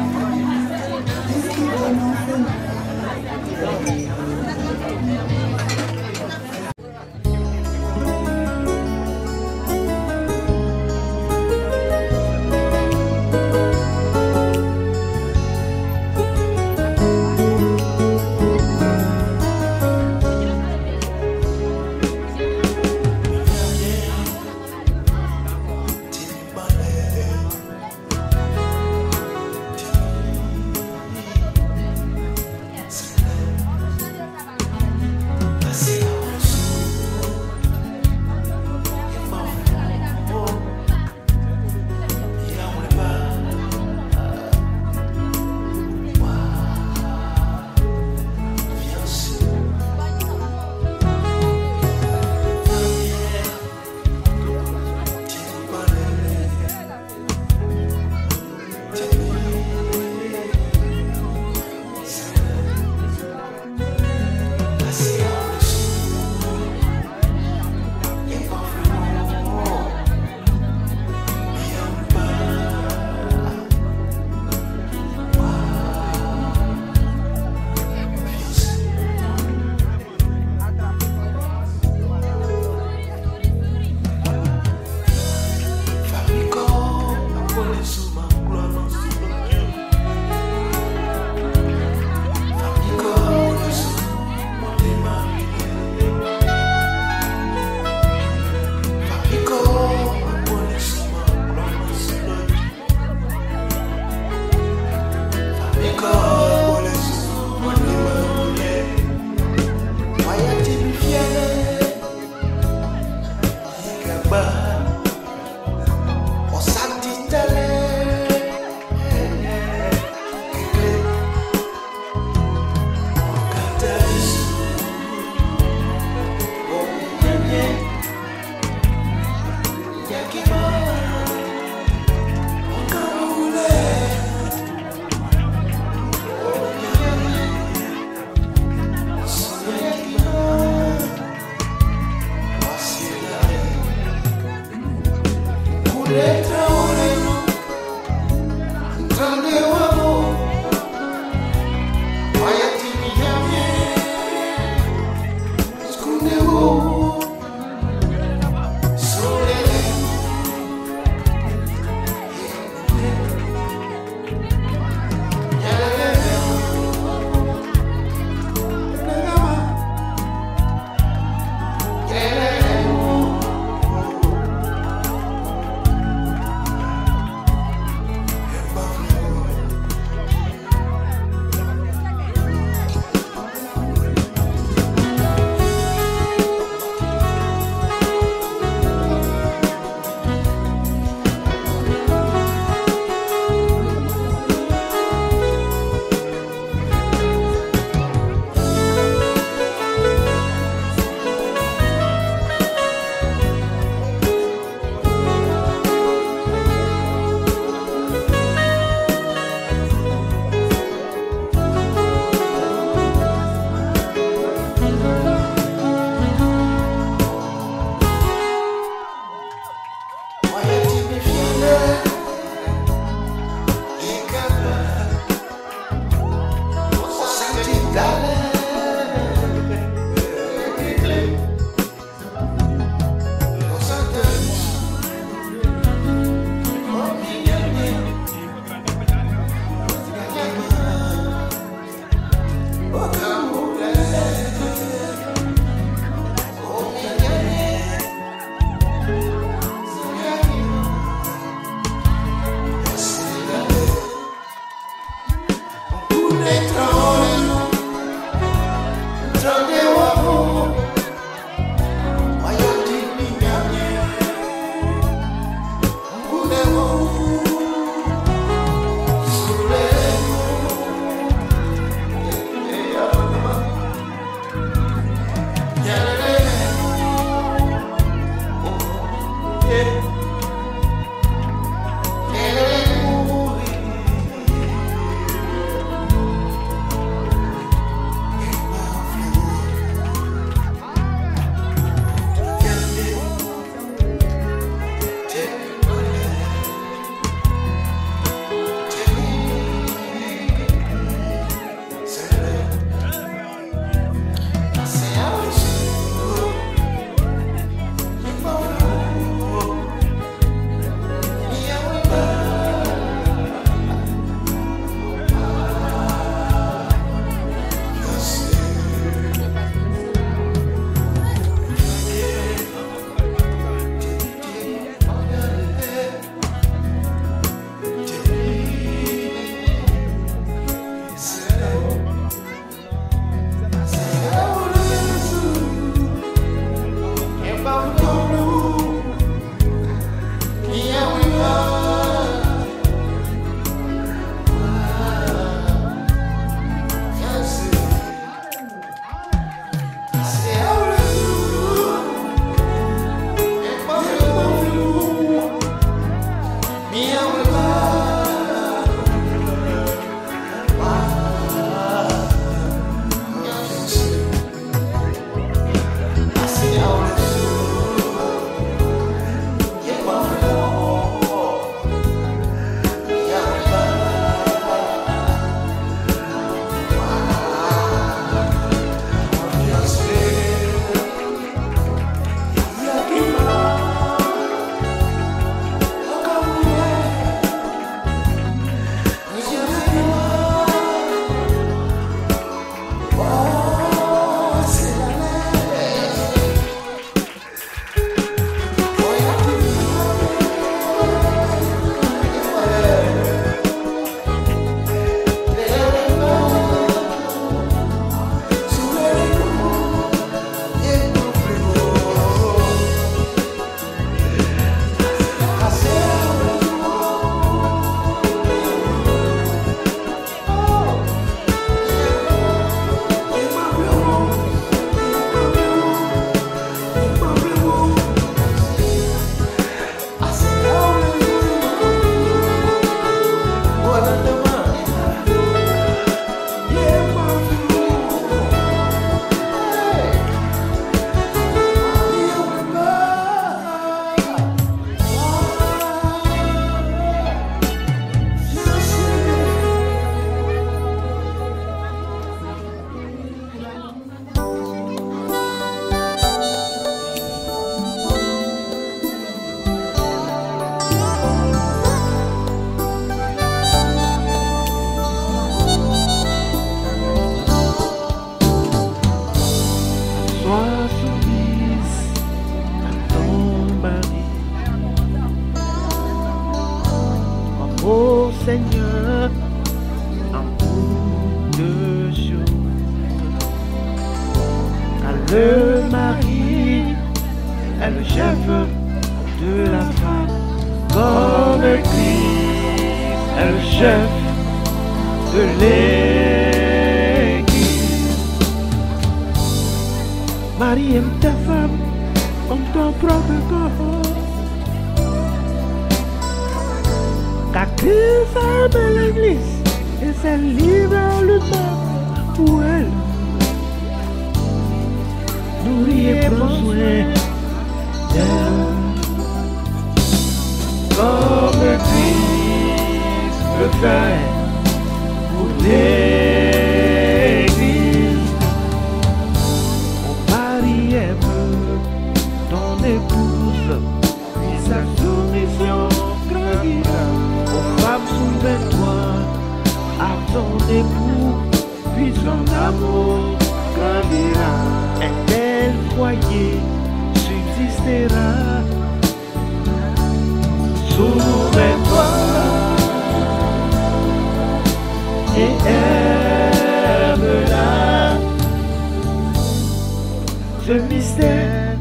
mystère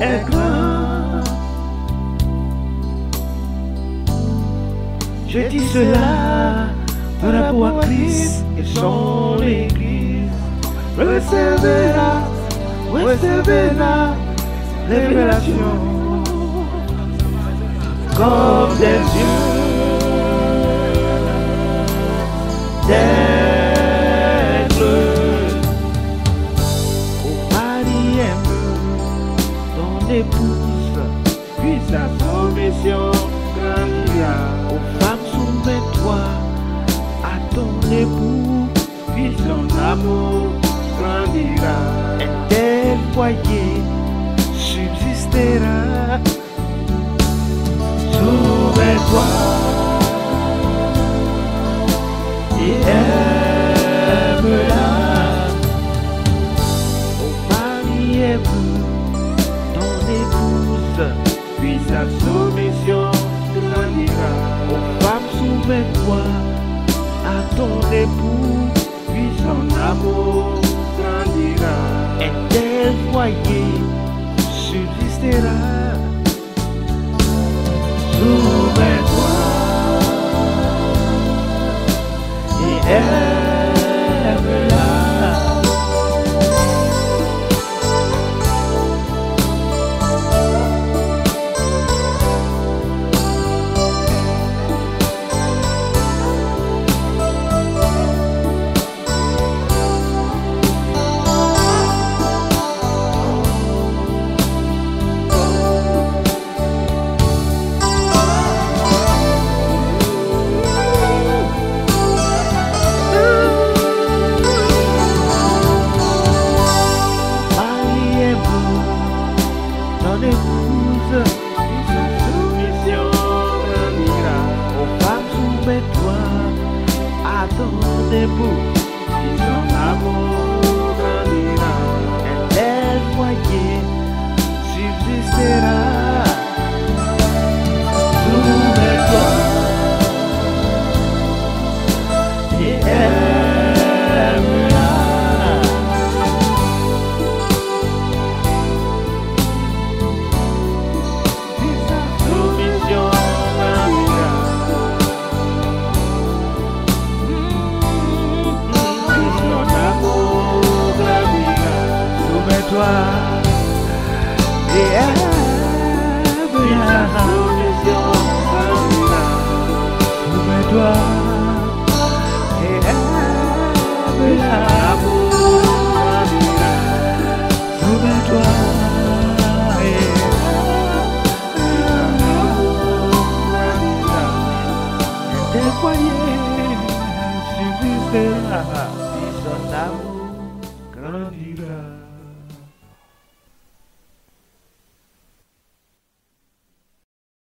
est grand. Je dis cela par rapport à Christ et son Église. Recevra, recevra révélation comme des yeux. Des épouse, puis sa soumission grandia. Aux femmes, soumets-toi à ton époux, puis son amour grandira. Un tel foyer subsistera. Soumets-toi. Et elle ta soumission grandira. Aux femmes, soumets-toi à ton époux, puis son amour grandira. Et tel foyer subsistera. Soumets-toi et elle.